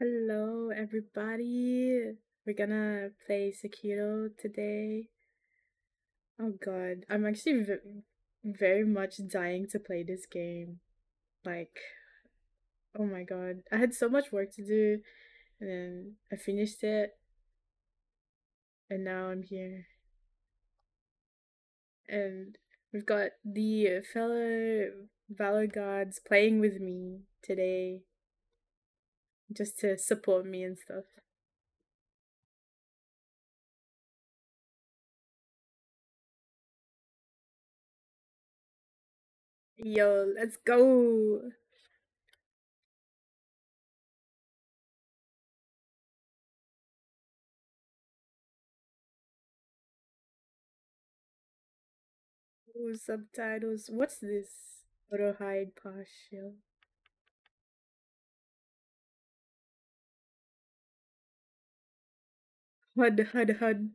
Hello, everybody. We're gonna play Sekiro today. Oh god, I'm actually very much dying to play this game. Like, oh my god. I had so much work to do, and then I finished it, and now I'm here. And we've got the fellow Valor Gods playing with me today just to support me and stuff. Yo, let's go. Ooh, subtitles. What's this? Auto hide partial. HUD, HUD, HUD.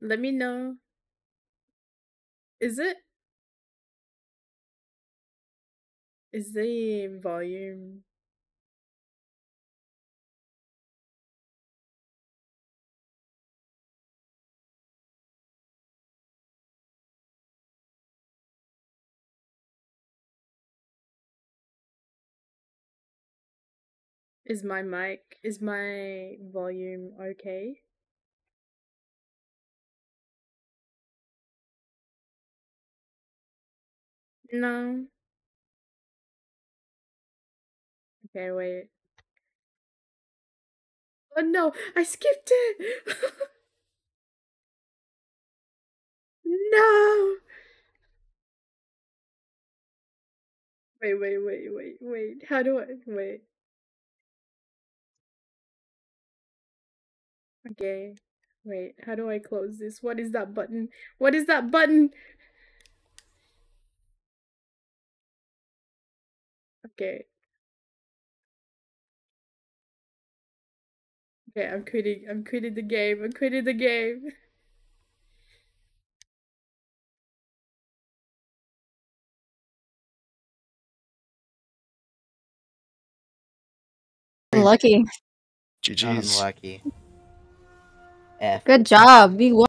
Let me know. Is it? Is the volume Is my mic, is my volume okay? No. Okay, wait. Oh no, I skipped it! no! Wait, wait, wait, wait, wait. How do I wait? Okay. Wait, how do I close this? What is that button? What is that button? Okay. Okay, I'm quitting. I'm quitting the game. I'm quitting the game. Lucky. GG's. Unlucky. F. Good job. We won.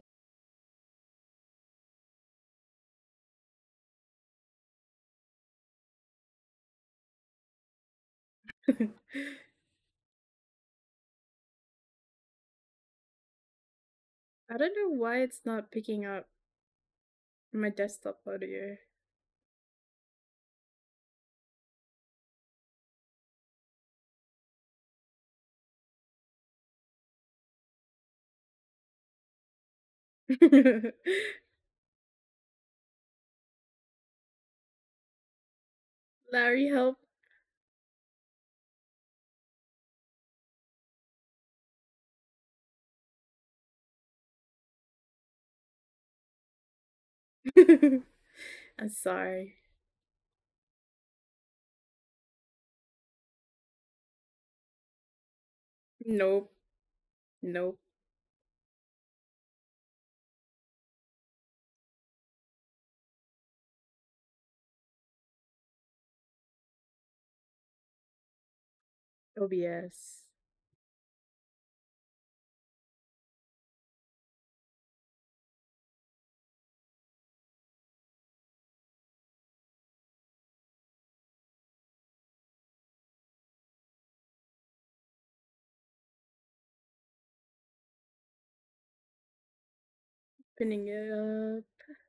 I don't know why it's not picking up my desktop audio. Larry, help. I'm sorry. Nope. Nope. OBS. Opening it up.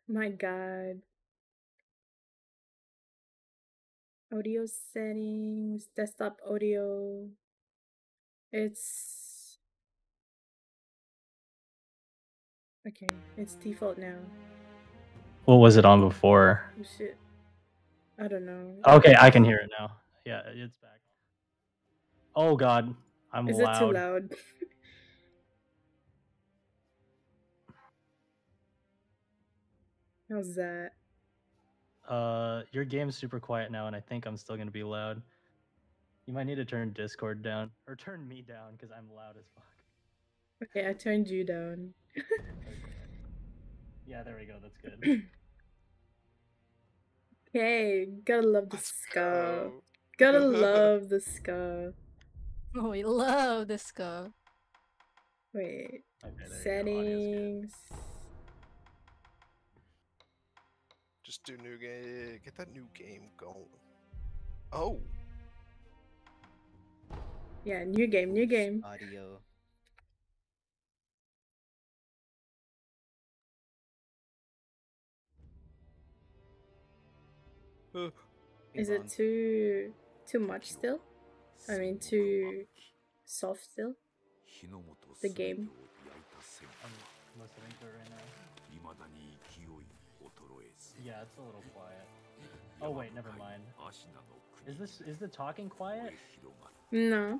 My god. Audio settings, desktop audio. It's okay. It's default now. What was it on before? Oh, shit. I don't know. Okay, I can hear it now. Yeah, it's back. Oh god, I'm Is loud. it too loud? How's that? Uh, your game's super quiet now, and I think I'm still gonna be loud. You might need to turn Discord down or turn me down because I'm loud as fuck. Okay, I turned you down. Yeah, there we go. That's good. Okay, gotta love the Let's ska. go. Gotta love the ska. Oh, we love disco. Wait. Okay, there go. Settings. Just do new game. Get that new game going. Oh, Yeah, new game, new game. Audio. Uh, Is it too too much still? I mean, too soft still? The game. Yeah, it's a little quiet. Oh wait, never mind. Is this is the talking quiet? No.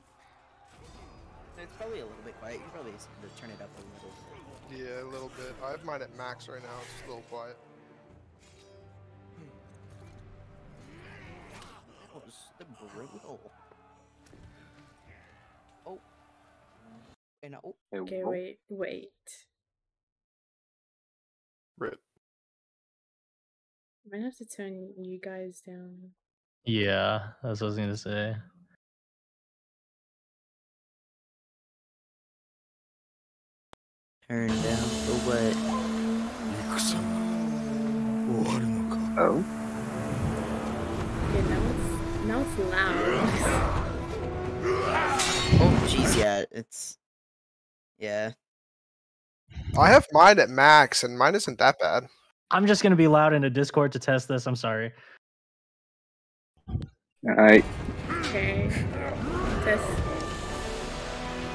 It's probably a little bit quiet. You can probably s- to turn it up a little. Bit. Yeah, a little bit. I have mine at max right now. It's a little quiet. That was the brutal. Oh. And oh, Okay, wait, wait. Rip. I might have to turn you guys down. Yeah, that's what I was gonna say. turn down for what? Oh, Okay, now it's now it's loud. Oh, jeez, yeah, it's. Yeah. I have mine at max, and mine isn't that bad. I'm just gonna be loud in a Discord to test this. I'm sorry. alright. okay. Test.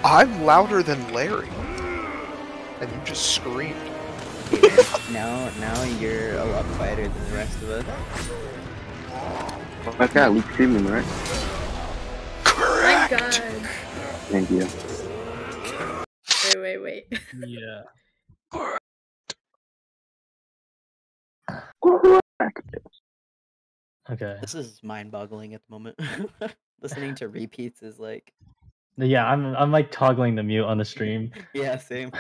I'm louder than Larry, and you just screamed. Now, now you're a lot quieter than the rest of us. I got Luke streaming, right? My Correct. god. Thank you. Wait, wait, wait. Yeah. Okay. This is mind-boggling at the moment. Listening to repeats is like, Yeah, I'm I'm like toggling the mute on the stream. yeah, same.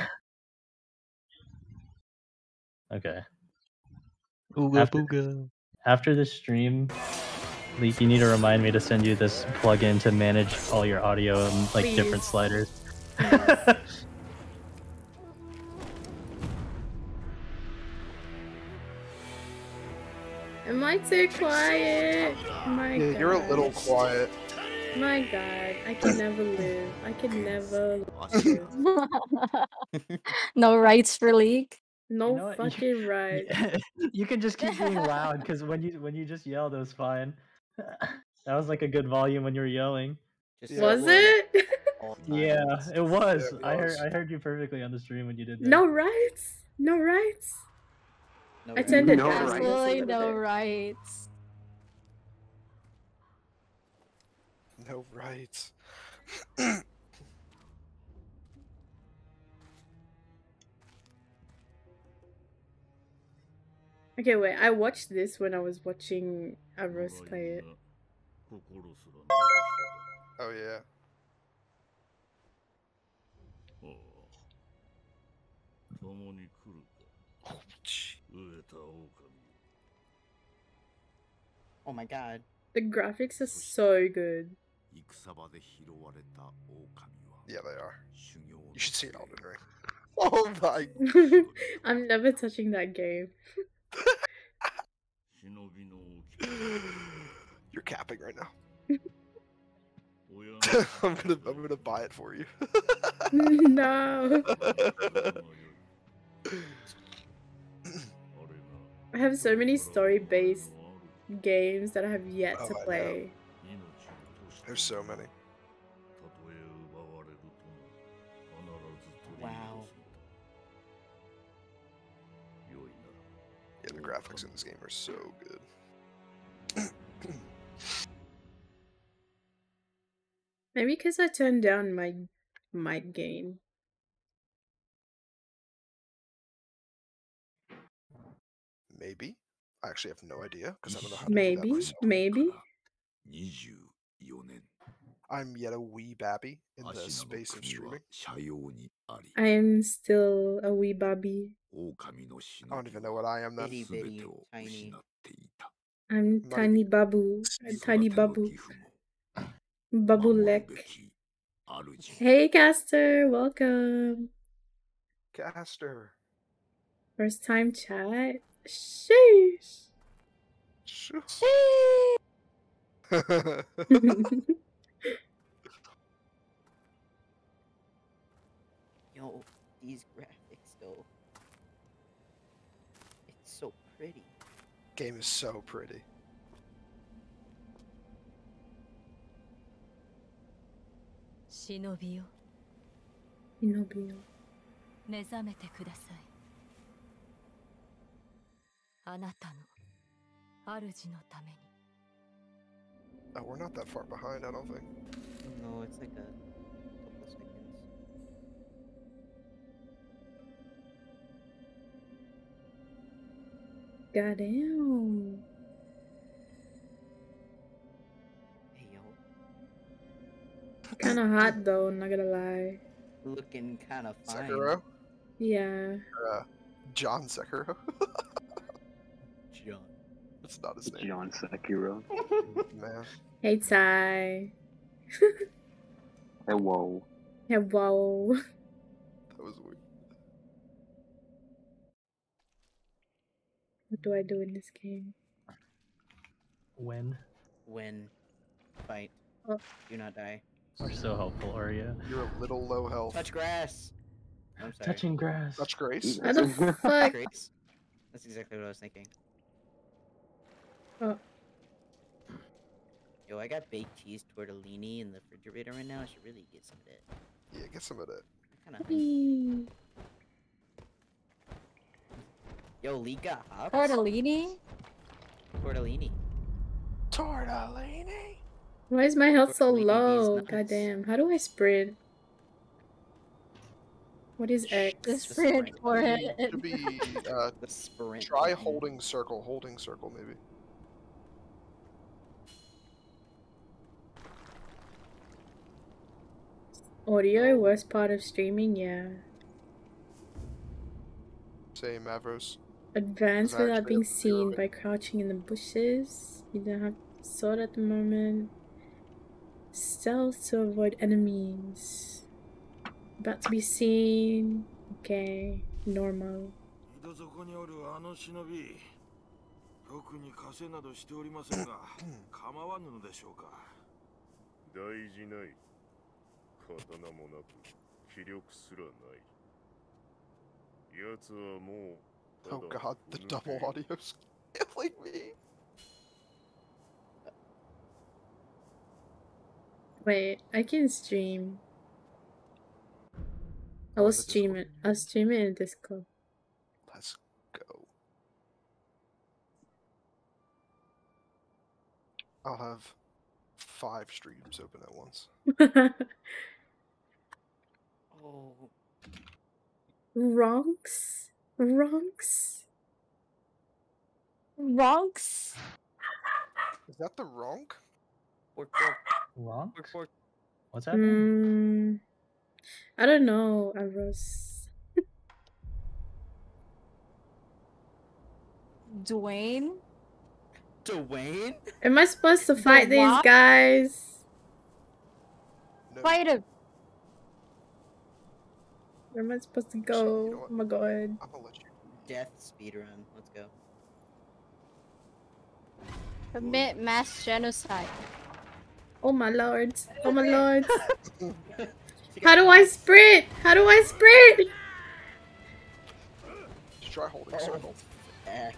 Okay. Ooga After- booga. After this stream, Leek, you need to remind me to send you this plugin to manage all your audio and like different Please. sliders. Am I too quiet? My Yeah, god. you're a little quiet. My god. I can never live. I can never live. no rights for league. No know what? You- fucking right. you can just keep being loud because when you when you just yelled, it was fine. that was like a good volume when you were yelling. Yeah, Was well, it? Yeah, it was. it I heard was. I heard you perfectly on the stream when you did that. no rights. No rights. No, I it- turned it No down. rights. Absolutely Over no rights. No rights. Okay, wait. I watched this when I was watching Aros play it. Oh yeah. Oh my god. The graphics are so good. Yeah, they are. You should see it, Elden Ring. Oh my. I'm never touching that game. You're capping right now. I'm gonna I'm gonna buy it for you. no. I have so many story based games that I have yet Oh, to play. There's so many. Wow. Yeah, the graphics in this game are so good. Maybe because I turned down my mic gain. Maybe. I actually have no idea because I don't know how to do that Maybe. Maybe. I'm yet a wee babby in the space of streaming. I am still a wee babby. I don't even know what I am then. Itty bitty, tiny. I'm Not tiny babu. A tiny babu. Babu lek. Hey, Caster, welcome. Caster. First time chat. Sheesh. Shoo. Yo, these graphics though. It's so pretty. Game is so pretty. 忍びよ Inobio. 目覚めてください あなたの主のために Oh, we're not that far behind, I don't think. No, it's like a couple of seconds. Goddamn. Hey yo, Kinda hot though, not gonna lie. looking kind of fine. Sekiro? Yeah. Or, uh, John Sekiro? John. That's not his name. John Sekiro. Man. Hey, Ty. Hey, whoa. Yeah, whoa. That was weird. What do I do in this game? When? When fight, Oh. do not die. You're so helpful, Arya. You're a little low health. Touch grass. I'm sorry. Touching grass. Touch Grace? How the fuck? Grace. That's exactly what I was thinking. Oh. Yo, I got baked cheese tortellini in the refrigerator right now. I should really get some of that. Yeah, get some of that. Kind of. Whee. Yo, Lee got hops. Tortellini? Tortellini. Tortellini! Why is my health so low? nuts. Goddamn. How do I sprint? What is X? Just Just sprint sprint. for it. Should be, uh, The sprint. try holding circle, holding circle maybe. Audio, worst part of streaming? Yeah. Same, Mavros. Advance Because I without actually being have to do seen it. by crouching in the bushes. You don't have sword at the moment. Stealth to avoid enemies. About to be seen. Okay. Normal. 井戸底におるあの忍び特に稼などしておりませんが構わぬのでしょうか大事ない 刀もなく気力すらない奴はもう Oh ただ god, the ふぬ double け audio's killing me. Wait, I can stream. I will the stream Discord. it. I'll stream it in Discord. Let's go. I'll have five streams open at once. Oh, Ronks? Ronks? Ronks? Is that the wrong? fork, fork, Wrong? fork, fork. What's happening? Mm, I don't know, Avros. Dwayne? Dwayne? Am I supposed to fight these guys? No. Fight him! Where am I supposed to know go? what? Oh my god. I'm gonna let you. Death speedrun. Let's go. Commit mass genocide. Oh my lords. Oh my lords. How do I sprint? How do I sprint? Just try holding Oh. circle. Eh.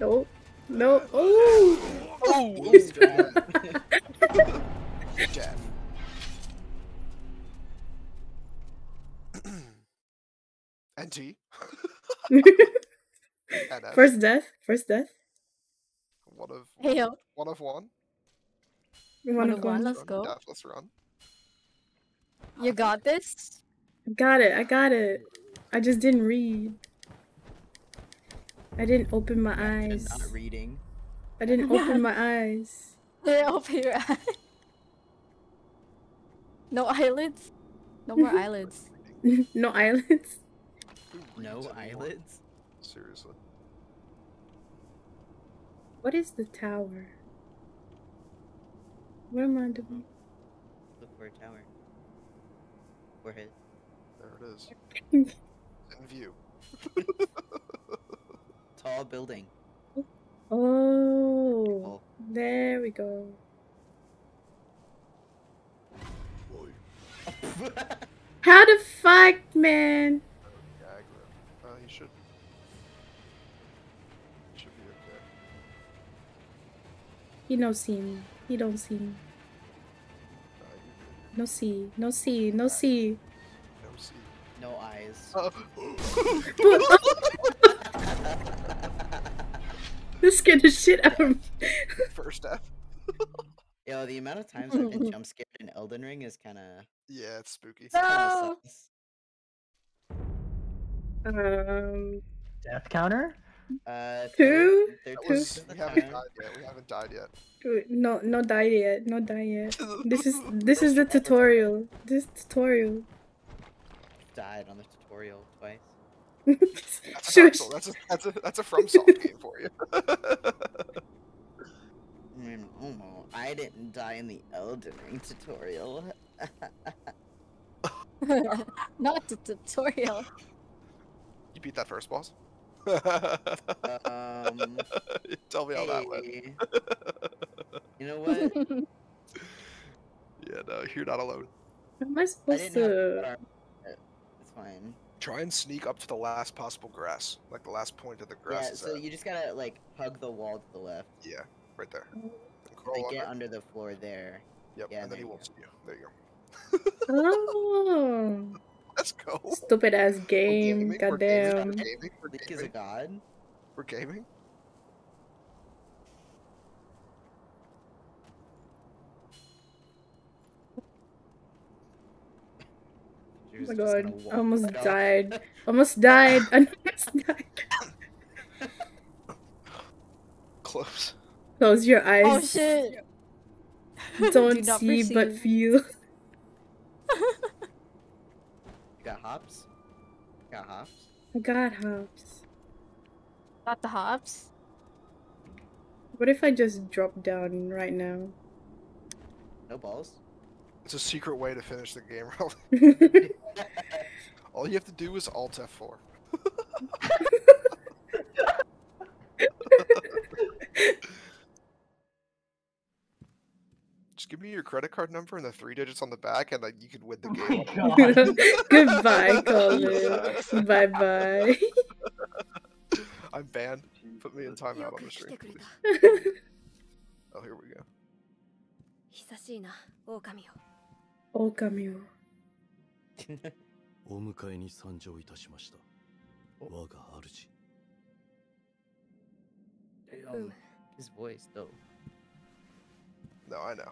No. No. Oh. Oh, He's NT. First death. First death. One of Hey yo, one of one. One of of one, one. let's Run, go. Death, let's run. you got this? I got it. I got it. I just didn't read. I didn't open my Imagine eyes. Not reading. I didn't open my eyes. They open your eye. No eyelids? No more eyelids. no eyelids. Who No eyelids. Seriously. What is the tower? What am I doing? Look for a tower. forehead. There it is. In view. Tall building. Oh, there we go. How the fuck, man? He no see me. He don't see me. No see. No see. No see. No see. No eyes. Uh, This scared the shit out of me. First step. Yo, the amount of times I've been jump scared in Elden Ring is kind of Yeah, it's spooky. No. Um, Death counter? Uh, Two? third- third was, we haven't died yet. We haven't died yet. wait, no, no die yet. No die yet. This is this is the tutorial. This tutorial. Died on the tutorial twice. That's a, Shush. Dark Soul- that's a that's a that's a FromSoft game for you. I mean, Omo, I didn't die in the Elden Ring tutorial. Not the tutorial. you beat that first boss. um, Tell me how that went. you know what? Yeah, no, you're not alone. How am I I supposed didn't have to? good It's fine. Try and sneak up to the last possible grass, like the last point of the grass Yeah, is so at. you just gotta like hug the wall to the left. Yeah, right there. And crawl Like, get under. under the floor there. Yep, yeah, and then there he you won't go. see you. There you go. Oh, Let's go. stupid ass game. we're gaming, Goddamn. We're gaming. We're Link is a gaming. god. We're gaming. Oh my god, I almost died. Almost died. I almost died. Close. Close your oh, eyes. Oh shit! Don't Do not see but feel. You got hops? Got hops? I got hops. Got the hops. What if I just drop down right now? No balls? It's a secret way to finish the game. Raleigh. All you have to do is Alt F4. Just give me your credit card number and the three digits on the back, and like, you can win the game. Goodbye, Colin. bye bye. I'm banned. Put me in timeout on the stream. くれ please. た Oh, here we go. 久しいな狼よ Okami. お迎えに参上いたしました我が主 Um, his voice though. No, I know.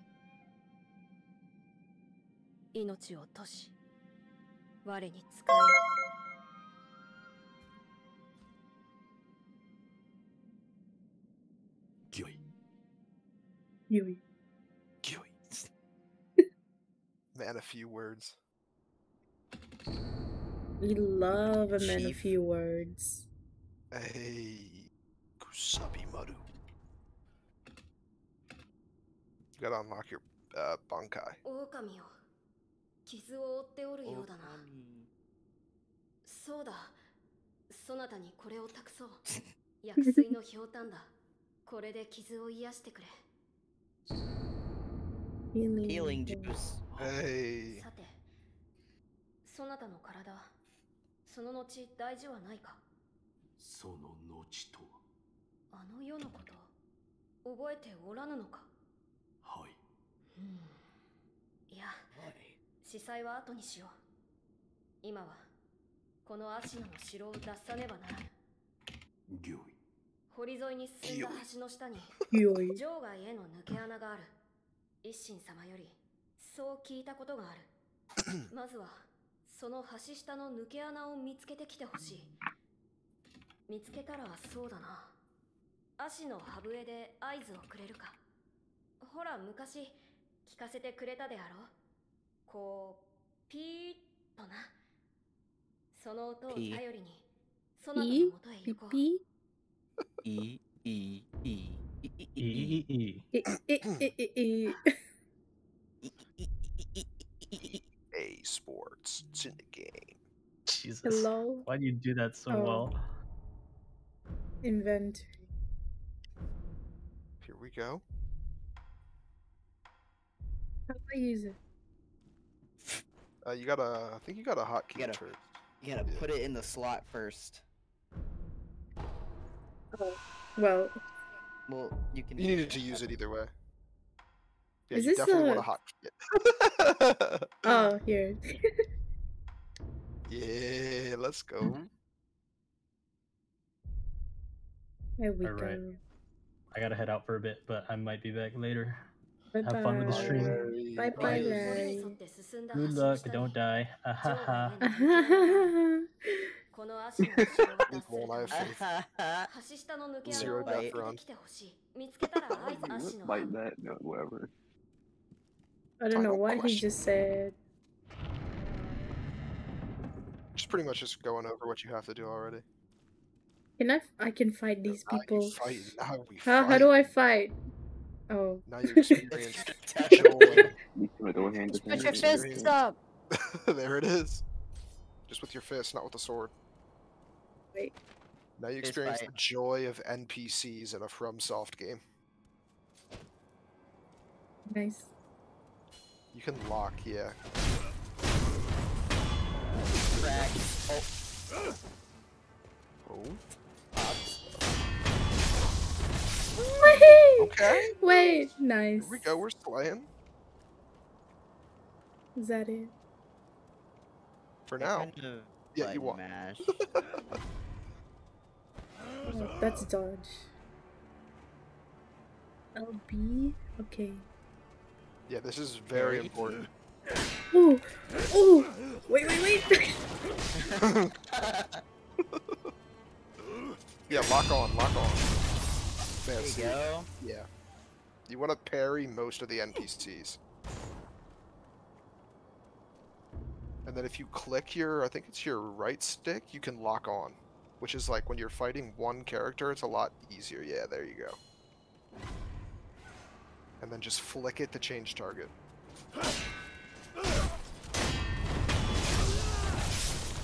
命を落とし我に使えギョイ。ギョイ。ギョイ。man a few words. We love a Chief. man a few words. Hey, Kusabimaru. You gotta unlock your uh, Bankai. 傷を負っておるようだな.そうだそなたにこれを託そう 薬水のひょうたんだこれで傷を癒してくれ Healing. Juice. Hey. さてそなたの体その後大事はないか？その後とあの世のこと覚えておらぬのかははいいや司祭は後にしよう。今はこの芦野の城を脱さねばならぬ。堀沿いに進んだ橋の下に.場外への抜け穴がある。一心様よりそう聞いたことがある。まずはその橋下の抜け穴を見つけてきてほしい。見つけたらそうだな。足の歯笛で合図をくれるか。ほら昔聞かせてくれたであろうこうピーッとなその音をピー頼りにそなたのピもとへピ行こうピE E E E E E E E E. Eh, eh, eh, eh, eh. A sports. It's in the game. Jesus. Hello? Why do you do that so Oh. well? Inventory. Here we go. How do I use it? Uh, you gotta. I think you got a hotkey You gotta- first. You gotta Yeah. put it in the slot first. Oh, Well, Well, you can. You needed to use it either way. Yeah, Is you this definitely a- want a hotkey. oh, here. yeah, let's go. There we Alright. go. I gotta head out for a bit, but I might be back later. Bye Have bye. fun with the stream. Bye bye, guys. Good luck. Don't die. Ah, I don't know what he just said. Just pretty much just going over what you have to do already. Can I? Can fight these people. How, how do I fight? Oh. Now you experience Attack. joy. Can go hand Just put your hand. fists up. there it is. Just with your fist, not with the sword. Wait. Now you Fist experience fight. the joy of NPCs in a FromSoft game. Nice. You can lock, yeah. Crack. Oh, Oh. Wait. Okay. Wait. Nice. Here we go. We're slaying Is that it? for I now. kind of Yeah, you button won. Oh, that's dodge. LB. Okay. Yeah, this is very Very important. Ooh. Ooh. Wait. Wait. Wait. Yeah, lock on, lock on. There you see, go. Yeah. You want to parry most of the NPCs. And then if you click your, I think it's your right stick, you can lock on. Which is like when you're fighting one character, it's a lot easier. Yeah, there you go. And then just flick it to change target.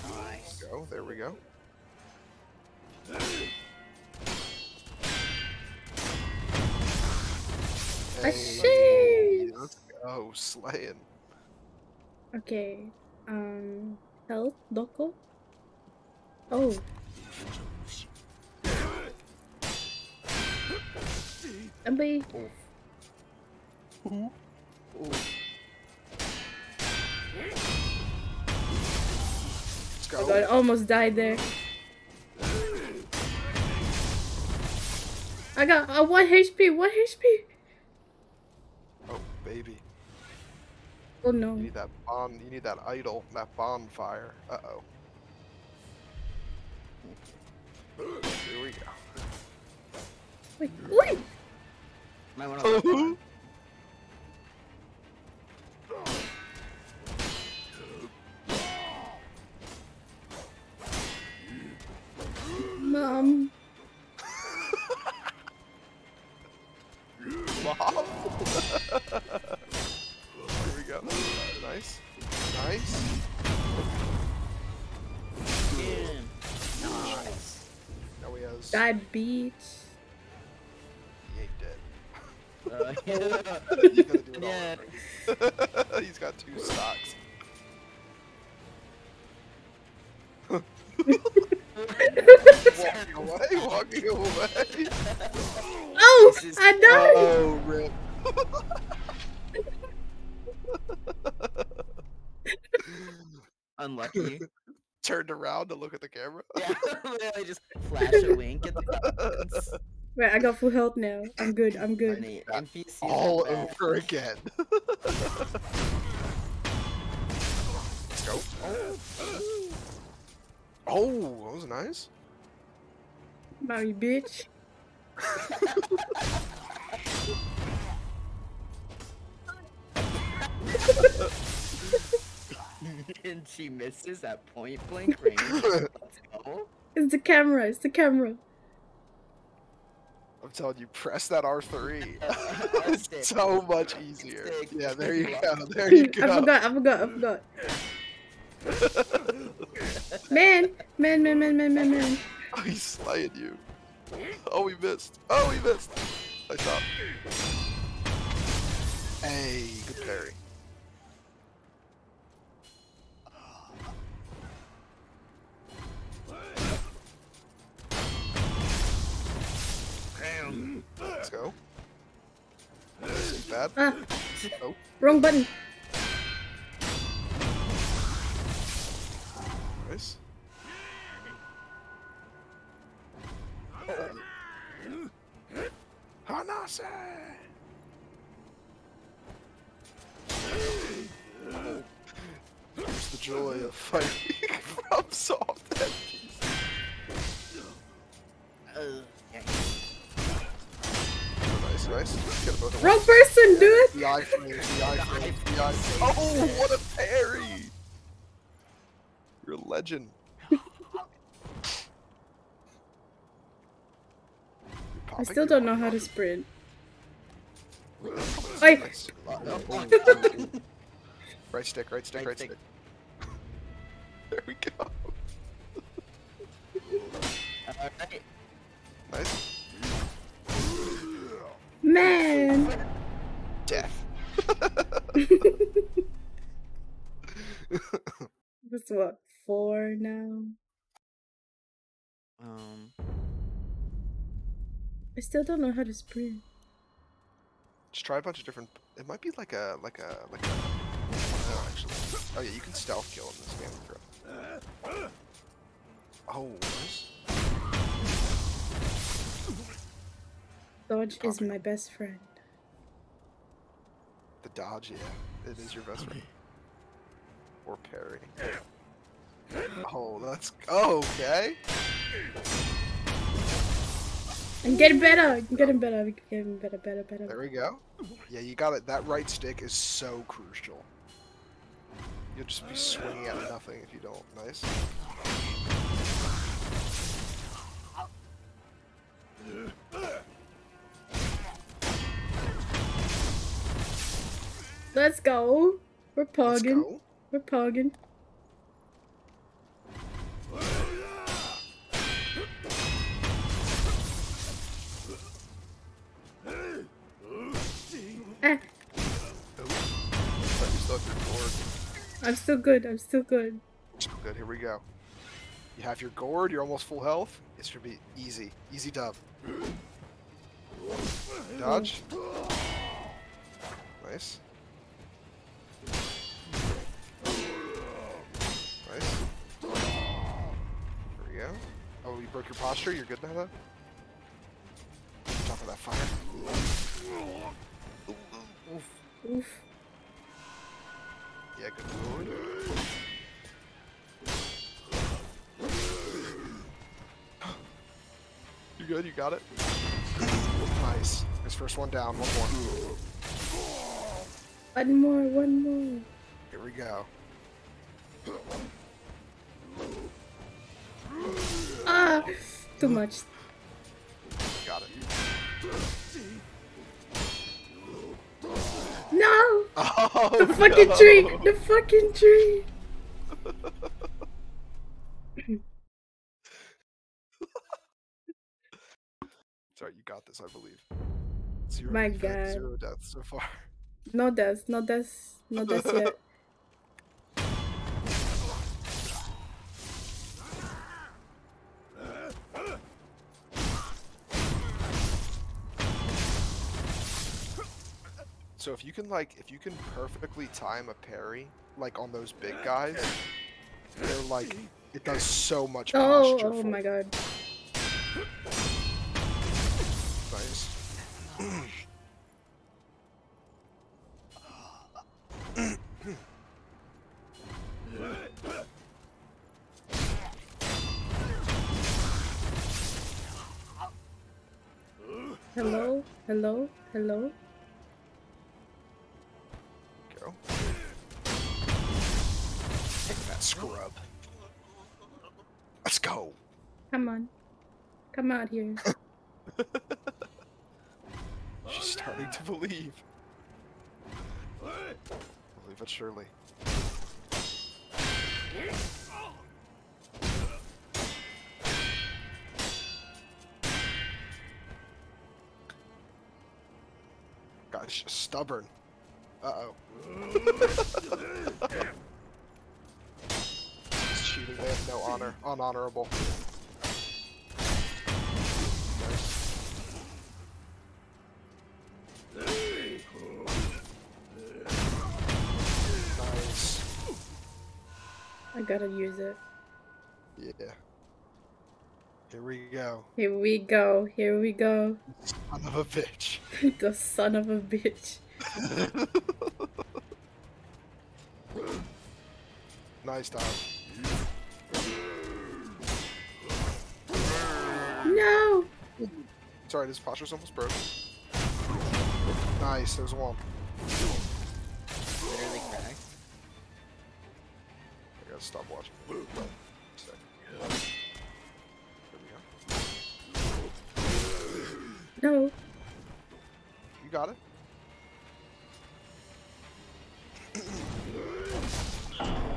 Nice. Go, there we go. A Hey, sheep. let's go, slaying. Okay. Um. Health. Doko. Oh. Let's Oh go. god, I almost died there. I got uh, one HP. One HP. Baby. Oh no. You need that bond. You need that idol, that bonfire. Uh oh. Here we go. Wait. Wait. Might want to. Mom. Mom. Here we go. Nice. Nice. Nice. Now he has. Died beach. He ain't dead. Uh, He's gonna do it Yeah. all. He's got two stocks. Walking away, walking away. Oh, is- I died. Oh, rip. Unlucky. Turned around to look at the camera. Yeah, literally just flash a wink at the audience. Wait, I got full health now. I'm good. I'm good. Funny, NPCs All are bad. over again. go. Oh, oh that was nice. Mommy bitch. and she misses at point blank range. It's the camera. It's the camera. I'm telling you, press that R3. It's so much easier. Yeah, there you go. There you go. I forgot. I forgot. I forgot. Man, man, man, man, man, man, man. Oh, he's slaying you. Oh, he missed. Oh, he missed. I thought. Hey, good parry. Let's go. This is bad. Ah, Oh, wrong button. Nice. Hanase! Here's the joy of fighting FromSoft enemies. Nice, nice. Get them both Wrong person, dude. The iframe, the iframe, the iframe. Oh, what a parry! You're a legend. I still don't know how to sprint. I Right stick, right stick, Right right stick. stick. There we go. Alright. Nice. man. Death. That's what four now. Um, I still don't know how to sprint. Just try a bunch of different. It might be like a like a like a. No, actually. Oh yeah, you can stealth kill in this game. Oh, nice. Dodge is my best friend. The dodge, yeah, it is your best friend. Or parry. Oh, that's okay. I'm getting better. I'm getting better. I'm getting better, better, There we go. Yeah, you got it. That right stick is so crucial. You'll just be swinging at nothing if you don't. Nice. Let's go. We're pogging. go. We're pogging. I'm still good. I'm still good. Good. Here we go. You have your gourd. You're almost full health. It should be easy. Easy dub. Dodge. Nice. Nice. There we go. Oh, you broke your posture? You're good now, though? Top of that fire. Oof. Oof. Yeah, good gourd. You good? You got it? Nice. His first one down. One more. One more. One more. Here we go. Ah, too much. Got it. No. Oh, The fucking no. tree. The fucking tree. Sorry, you got this, I believe. Zero, My God. Zero deaths so far. No deaths. No deaths. No deaths yet. So if you can like if you can perfectly time a parry like on those big guys, they're like it does so much. Oh, oh my god. Nice. hello, hello, hello. Scrub. Let's go. Come on. Come out here. She's starting to believe. Believe it surely. Gosh, stubborn. Uh cheating. They have no honor. Unhonorable. Nice. I gotta use it. Yeah. Here we go. Here we go. Here we go. Son of a bitch. the son of a bitch. nice time. Sorry, this posture's almost broke. Nice, there's one. Literally cracked. I gotta stop watching. There we go. No. You got it.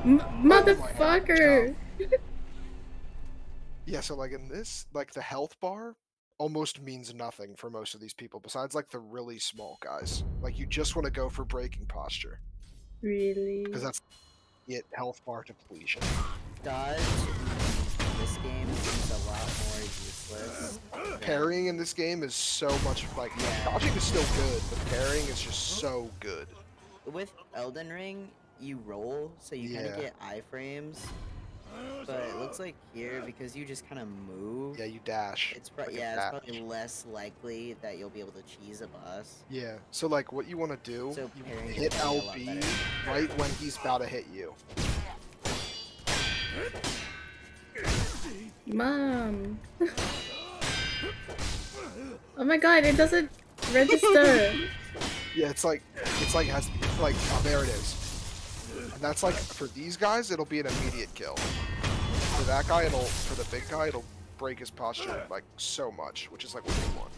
M- motherfucker! Yeah, so like in this, like the health bar almost means nothing for most of these people, besides like the really small guys. Like you just want to go for breaking posture really? because that's it health bar depletion. Dodge in this game seems a lot more useless. than- Parrying in this game is so much like Yeah. dodging is still good, but parrying is just so good. With Elden Ring, you roll, so you kind Yeah. of get iframes. But it looks like here, because you just kind of move, Yeah, you dash. it's pro- like yeah, it's dash. probably less likely that you'll be able to cheese a boss. Yeah. So like what you want to do, So you hit probably a lot LB right when he's about to hit you. Mom! oh my god, it doesn't register! Yeah, it's like it's like has it's like oh, there it is. And that's like for these guys, it'll be an immediate kill. For that guy, it'll for the big guy, it'll break his posture like so much, which is like what we want.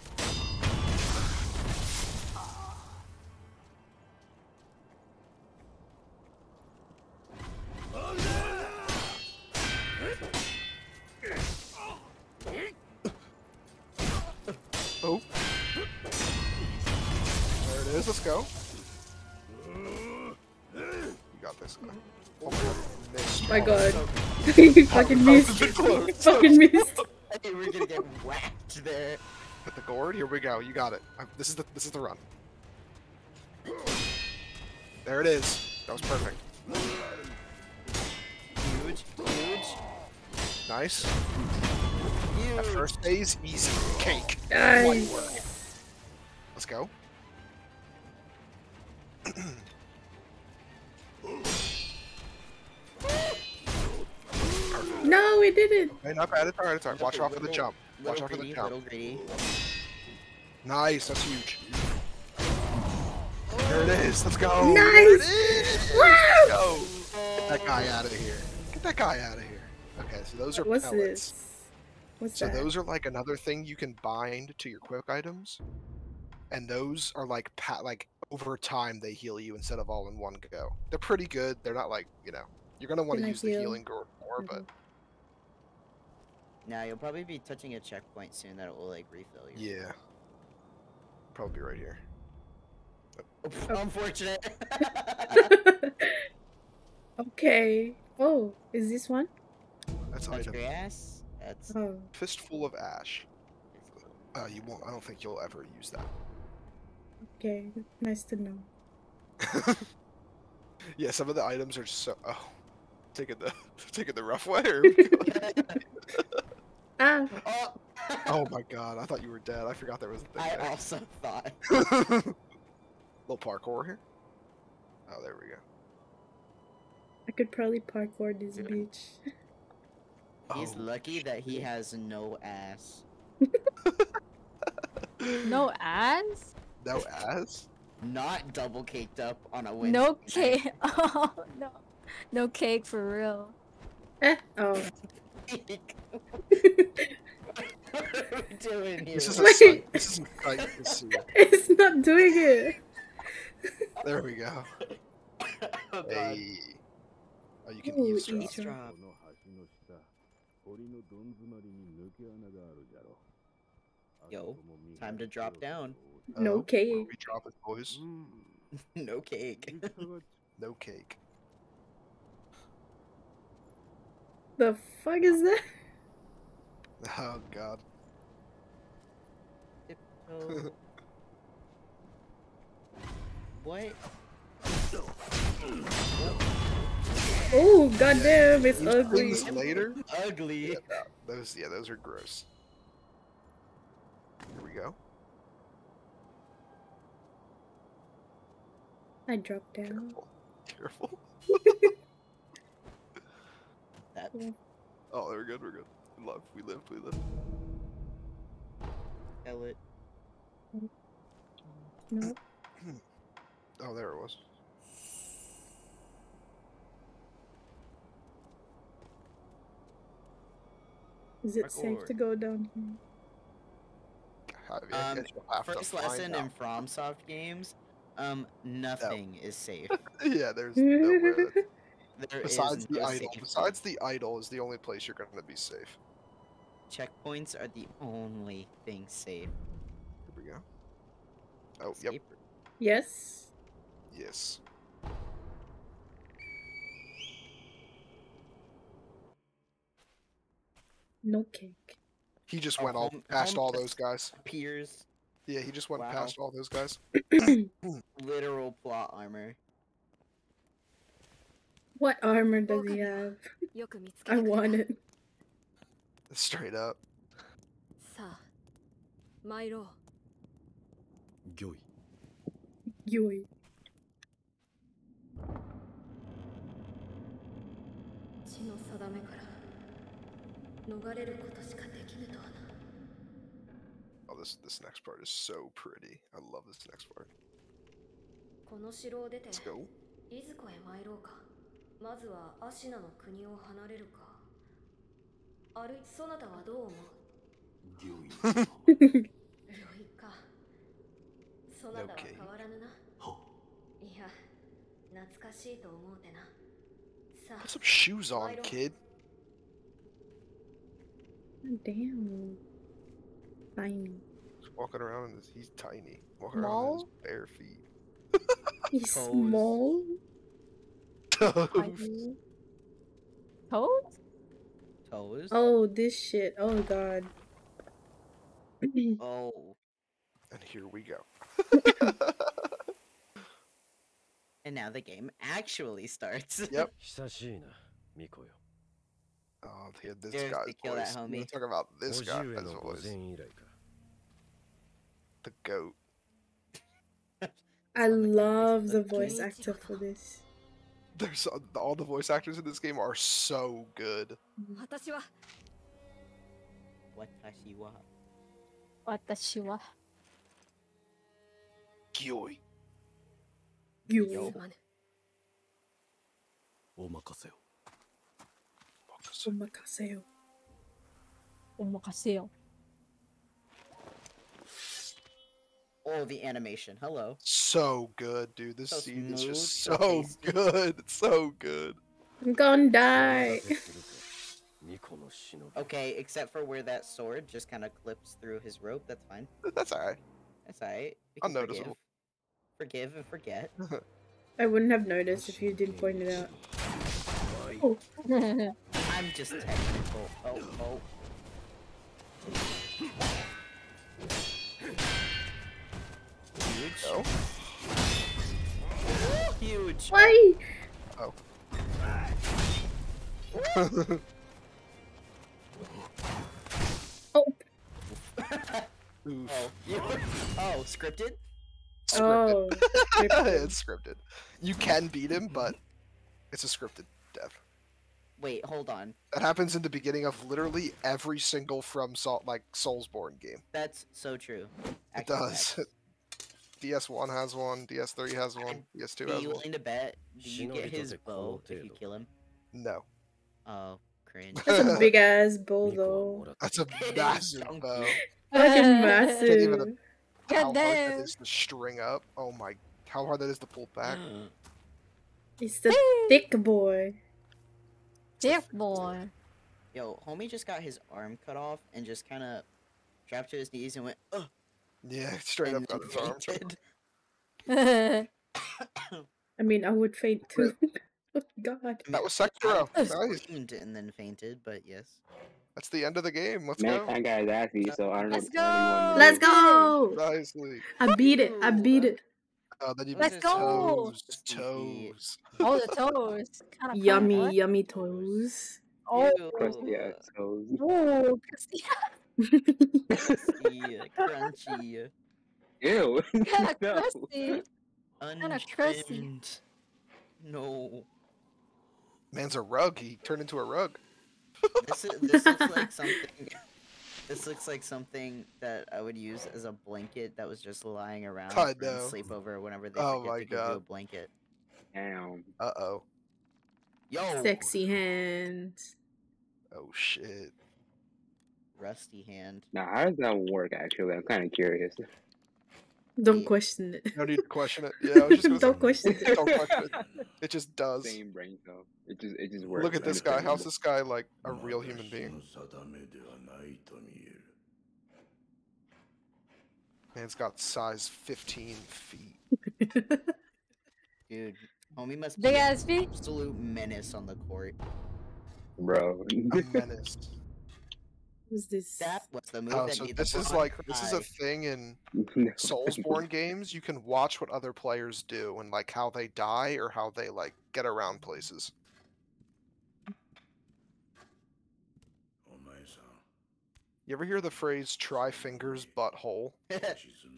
Oh. There it is, let's go. You got this. Oh my god, missed. my Oh, god. so- you fucking missed. That was close. You fucking missed. Hey, we're gonna get whacked there. Hit the gourd. Here we go. You got it. I- This is the this is the run. There it is. That was perfect. Huge, huge, Nice. huge. That first phase, easy. Cake. Nice. Let's go. No, we did it! Hey, not bad. It's alright. It's alright. Watch out for the jump. Watch out for the jump. Nice. That's huge. There it is. Let's go. Nice. is. Wow! Go. Get that guy out of here. Get that guy out of here. Okay, so those are What's pellets. this? What's So that? those are like another thing you can bind to your quick items, and those are like pa- like over time they heal you instead of all in one go. They're pretty good. They're not like you know you're gonna want to I use the healing gourd more, but mm-hmm. Now you'll probably be touching a checkpoint soon that will like refill you. yeah, probably right here. Unfortunate. okay. Oh, is this one? That's Touch item. grass. That's Oh, Fistful of ash. Uh, you won't. I don't think you'll ever use that. okay. Nice to know. yeah, some of the items are so. Oh, taking the taking the rough way. Or... Oh. oh my god, I thought you were dead. I forgot there was a thing. I there. also thought. Little parkour here. Oh, there we go. I could probably parkour this beach. He's Oh, lucky that he has no ass. No ass? No ass? Not double caked up on a Wednesday. No cake. Oh no. No cake for real. Eh? Oh. what are we doing here? This isn't Wait. sight. This isn't sight. This is- it's not doing it. There we go. oh god. Hey. Oh, you can Ooh, eavesdrop. eavesdrop. この橋の下堀のどん詰まりに抜け穴があるじゃろ Yo, time to drop down. No Oh, what cake. are we dropping, boys? うん no cake. 戦が No cake. The fuck is that? Oh god. Oh. what? Oh goddamn, it's These ugly. later? Ugly. Yeah, no, those yeah, those are gross. Here we go. I dropped down. Careful. Careful. That Oh, we're good, we're good. We live, we lived, we lived. tell it. No. Oh, there it was. Is it safe Parkour. to go down here? I, I Um, guess you'll have to First find lesson in out. FromSoft games. Um, nothing is safe. Yeah, there's nowhere that, There is besides the no idol. safety. Besides the idol is the only place you're gonna be safe. checkpoints are the only thing safe. Here we go. Oh, yep, Yes. yes. No cake. He just Our went all past all those guys. Appears Yeah, he just went Wow. past all those guys. literal plot armor. What armor does he have? よく見つけ I てくれた want it. Straight up. さあ参ろう御意 Yui. 地の定めから逃れることしかできぬとはな Oh, this this next part is so pretty. I love this next part. この城を出て Let's go. いずこへ参ろうか まずはアシナの国を離れるかあるいそなたはどう思う御意良いかそなたは Okay. 変わらぬないや懐かしいと思うてなさ Put あ some shoes on, kid. Damn. Fine. Just walking around in this. He's tiny. Walking around in his Small? bare feet. He's Toes. small. Toes. Toes? Toes? Oh, this shit. Oh, God. oh. And here we go. and now the game actually starts. Yep. Mikoyo. Oh, this There's guy. Kill voice. that homie. We're talking about this guy as always. The goat. I love the voice actor for this there's uh, all the voice actors in this game are so good. Watashiwa. Watashiwa. Watashiwa. Gyoi. Yo. Omakaseo. Omakaseo. Omakaseo. Oh, the animation. Hello. So good, dude. This so scene smooth, is just so, so good. It's so good. I'm gonna die. okay, except for where that sword just kind of clips through his rope. That's fine. That's alright. That's alright. Unnoticeable. Forgive. forgive and forget. I wouldn't have noticed if you didn't point it out. Oh. I'm just technical. Oh, oh. Huge. Huge. why? Oh, oh. Oof. Oh, you- oh, oh, scripted? Scripted. oh. scripted. it's scripted. You can beat him, but it's a scripted death. Wait, hold on. That happens in the beginning of literally every single FromSoft like Soulsborne game. That's so true. It does. DS1 has one, DS3 has one, DS2 has one. Are you willing to bet? Do you get his bow if you kill him? No. Oh, cringe. That's a big ass bow though. That's a massive bow. That's massive. how hard that is to string up. Oh my, how hard that is to pull back. It's the thick boy. Thick boy. Yo, homie just got his arm cut off and just kind of dropped to his knees and went, ugh. Yeah, straight up and got his arm. cut fainted. I mean, I would faint too. oh God. That was I Sekiro. Nice. and then fainted, but yes. That's the end of the game. Let's Man, go. that guy's assy, so I don't know. Let's go! Let's go! Nicely. I beat it. I beat it. Oh, then you Let's go! Toes. Sneaky. Toes. Oh, the toes. Kinda fun, Yummy, what? yummy toes. Oh, Crusty ass toes. oh, Christy. Crusty, crunchy, Ew. Kinda no. crusty. Kinda crusty. No. Man's a rug. He turned into a rug. This, is, this looks like something. This looks like something that I would use as a blanket that was just lying around I for friends know. sleep over whenever they Oh forget my to give you a blanket. Damn. Uh oh. Yo, Sexy hands. Oh shit rusty hand. Nah, how does that work? Actually, I'm kind of curious. Don't question it. No need to question it. Yeah, I was just don't, say, question it. don't question it. It just does. Same brain. It just it just works. Look at this guy. How's this guy like a real human being? Man's got size 15 feet. Dude, homie must be Big an ass feet. absolute menace on the court. Bro. a menace was this? That was the move. Oh, so this is like cry. this is a thing in Soulsborne games. You can watch what other players do and like how they die or how they like get around places. You ever hear the phrase "try fingers butthole"?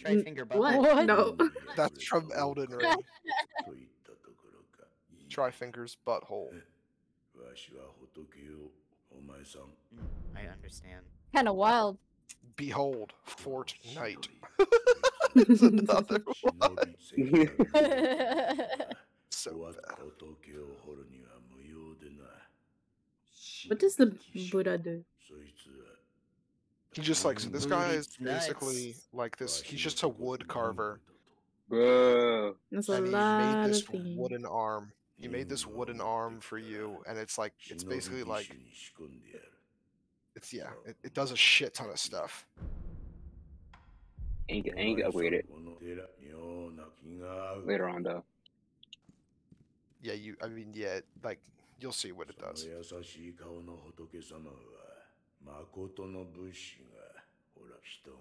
try finger butthole. What? No. That's from Elden Ring. try fingers butthole. I understand. Kind of wild. Behold, Fortnite. It's another one. so What does the Buddha do? He just like so this guy is basically like this. He's just a wood carver. Bro. That's a and he made this of wooden arm He made this wooden arm for you, and it's like it's basically like 忍びに仕込んでやる it's yeah, it, it does a shit ton of stuff. Ain't get ain't get upgraded この寺妙な気が合う later on though. Yeah, you. I mean, yeah, like you'll see what it そ does. の優しい顔の仏様は誠の武士がほら人が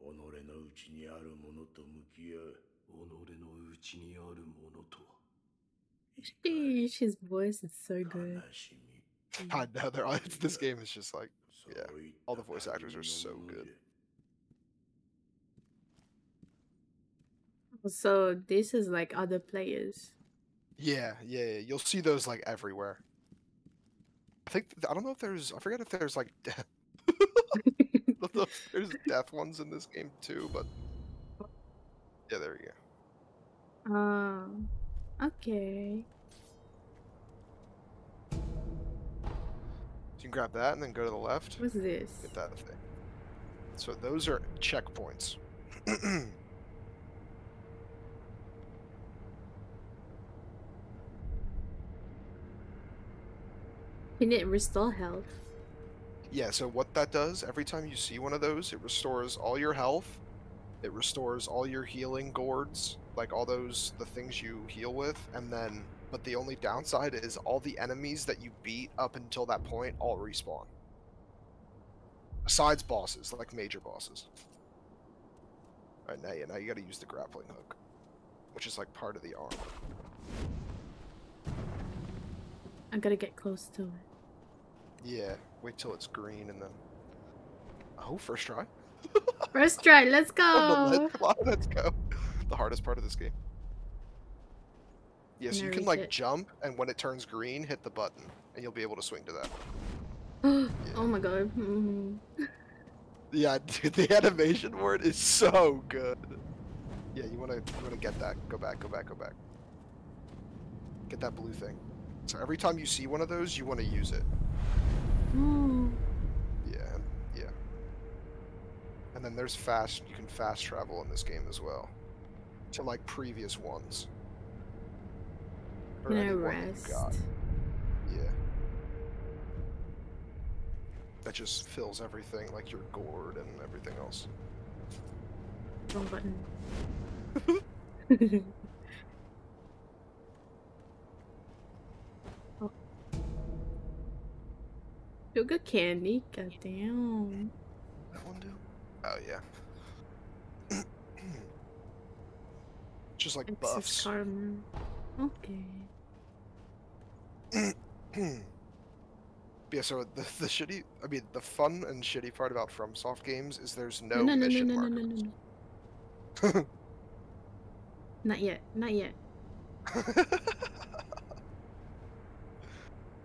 己の内にあるものと向き合う己の内にあるものと Sheesh, his voice is so good. I know they're all, this game is just like yeah, all the voice actors are so good. So this is like other players. Yeah, yeah, yeah. you'll see those like everywhere. I think I don't know if there's I forget if there's like death. there's death ones in this game too, but yeah, there we go. Um okay. So you can grab that and then go to the left. What's this? Get that thing. So those are checkpoints. Can it restore health? yeah, so what that does, every time you see one of those, it restores all your health. It restores all your healing gourds, like all those the things you heal with, and then but the only downside is all the enemies that you beat up until that point all respawn. Besides bosses, like major bosses. Alright, now yeah, now you gotta use the grappling hook. Which is like part of the armor. I gotta get close to it. Yeah, wait till it's green and then. Oh, first try. First try, let's go. Come on, let's go. The hardest part of this game. Yeah, so you can like it? jump, and when it turns green, hit the button, and you'll be able to swing to that. oh my god. Mm. Yeah, dude, the animation it is so good. Yeah, you wanna you wanna get that. Go back, go back, go back. Get that blue thing. So every time you see one of those, you wanna use it. Oh. Yeah, yeah. And then there's fast. You can fast travel in this game as well, to like previous ones. Or Can I that got. rest? Yeah. That just fills everything, like your gourd and everything else. Wrong button. oh. Sugar candy? Goddamn. That one do? Oh yeah. just like Excess buffs. Okay. yeah, so the, the shitty, I mean, the fun and shitty part about FromSoft games is there's no, No, no, no, no, mission no, no, no, no, no. Not yet. Not yet.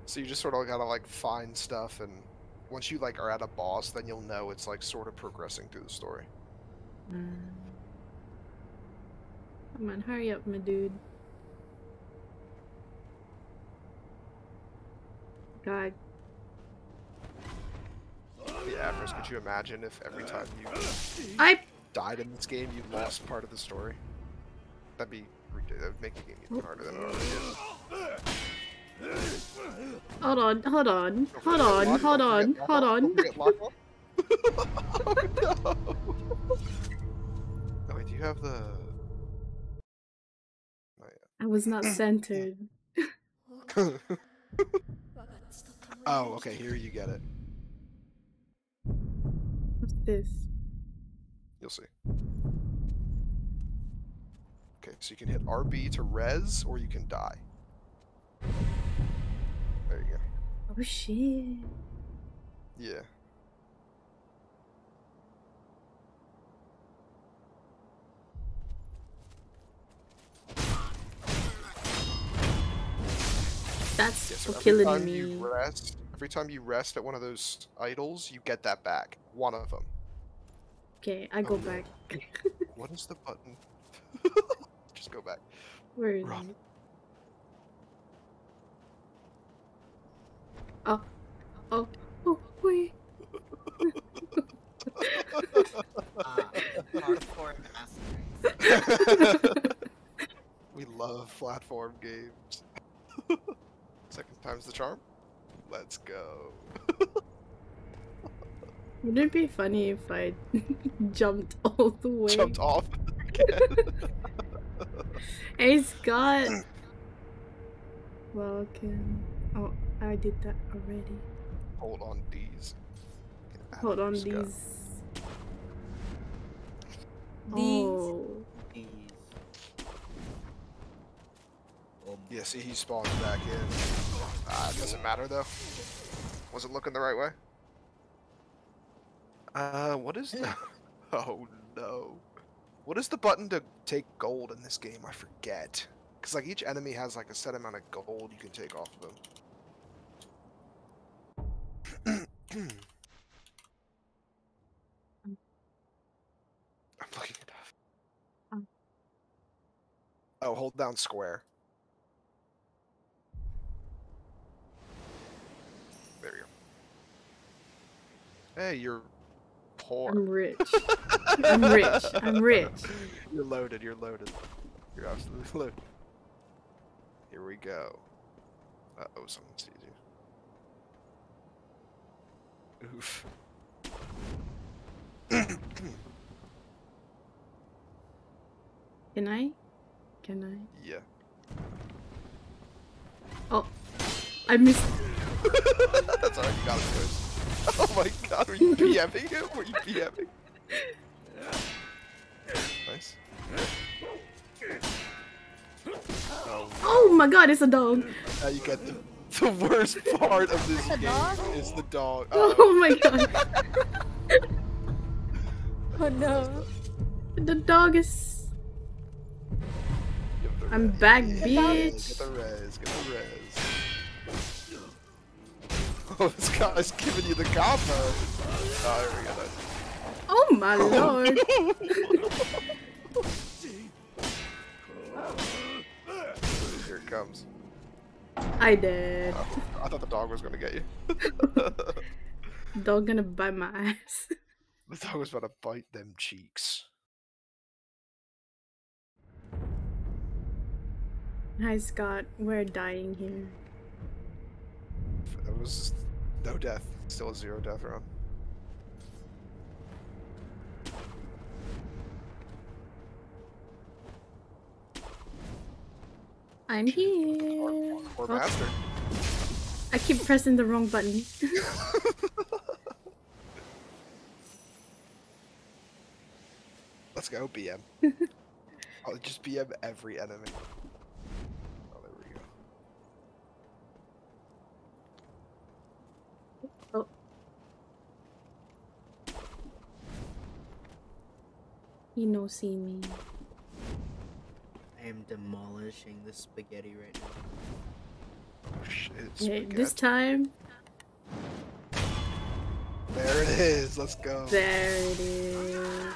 so you just sort of gotta like find stuff, and once you like are at a boss, then you'll know it's like sort of progressing through the story. Mm. Come on, hurry up, my dude. God. Yeah, Avros, could you imagine if every time you I died in this game, you lost part of the story? That'd be. That would make the game even harder than it already is. Hold on, hold on, Don't hold on, hold on, hold on. don't forget lock up. oh no! Oh, wait, do you have the? Oh, I was not mm. centered. oh, okay. Here you get it. What's this? You'll see. Okay, so you can hit RB to res, or you can die. There you go. Oh shit. Yeah. That's Yeah, so every killing time me. you rest, every time you rest at one of those idols, you get that back. One of them. Okay, I go Oh, no. back. What is the button? Just go back. Where is Run. it? Oh. Oh. Oh, wait. Hardcore we love platform games. Second time's the charm. Let's go. Wouldn't it be funny if I jumped all the way? Jumped off again. Hey, Scott! Welcome. Oh, I did that already. Hold on, these. Hold on, Scott. these. These. Oh. These. Yeah, see, he spawned back in. Ah, it doesn't matter though. Was it looking the right way? Uh, what is the... Oh no. What is the button to take gold in this game? I forget. Because like each enemy has like a set amount of gold you can take off of them. I'm looking it up. Um. Oh, hold down square. There you go. Hey, you're poor. I'm rich. I'm rich. I'm rich. You're loaded. You're loaded. You're absolutely loaded. Here we go. Uh oh, someone sees you. Oof. Can I? Can I? yeah. Oh. I missed. That's alright, you got it first. Oh my god, were you BMing him? Were you BMing? Nice. Oh, Oh my god, it's a dog. now you get the, the worst part of this The game dog? is the dog. Oh Uh-oh. my god. Oh no. The dog is. The I'm back, Yeah, bitch. Get the res, get the res. Oh, this guy's giving you the combo. Oh, there we go. Oh my oh, lord. Here it comes. I did. I thought the dog was gonna get you. Dog gonna bite my ass. the dog was about to bite them cheeks. Hi Scott, we're dying here. It was no death. Still a zero death round. I'm here. Or Oh, master. I keep pressing the wrong button. Let's go, BM. I'll oh, just BM every enemy. Oh, there we go. Oh. He no see me. I am demolishing the spaghetti right now. Oh shit, it's Okay, this time, There it is. Let's go. there it is.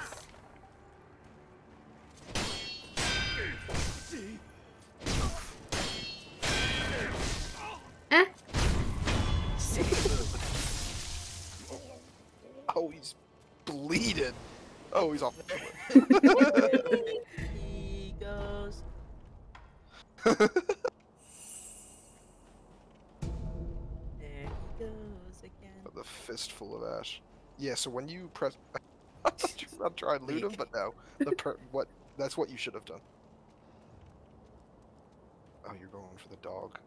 Eh, Oh, he's bleeding. Oh, he's off. Fistful. Yeah. So when you press, I'll try and loot him, but no. The per- what? That's what you should have done. Oh, you're going for the dog.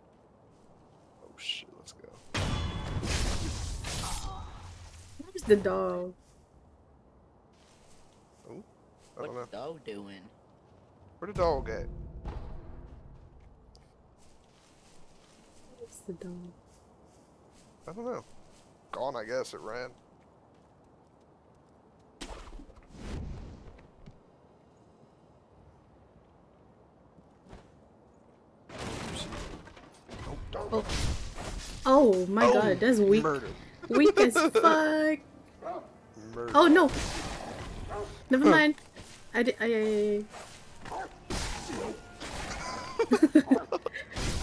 Oh shit. Let's go. where's the dog? Oh, I don't know. What dog doing? Where the dog at? Where's the dog? I don't know. Gone, I guess. It ran. Oh. Oh, my Oh, god, that's weak. Weak as fuck. Oh no. Never mind. I did. I.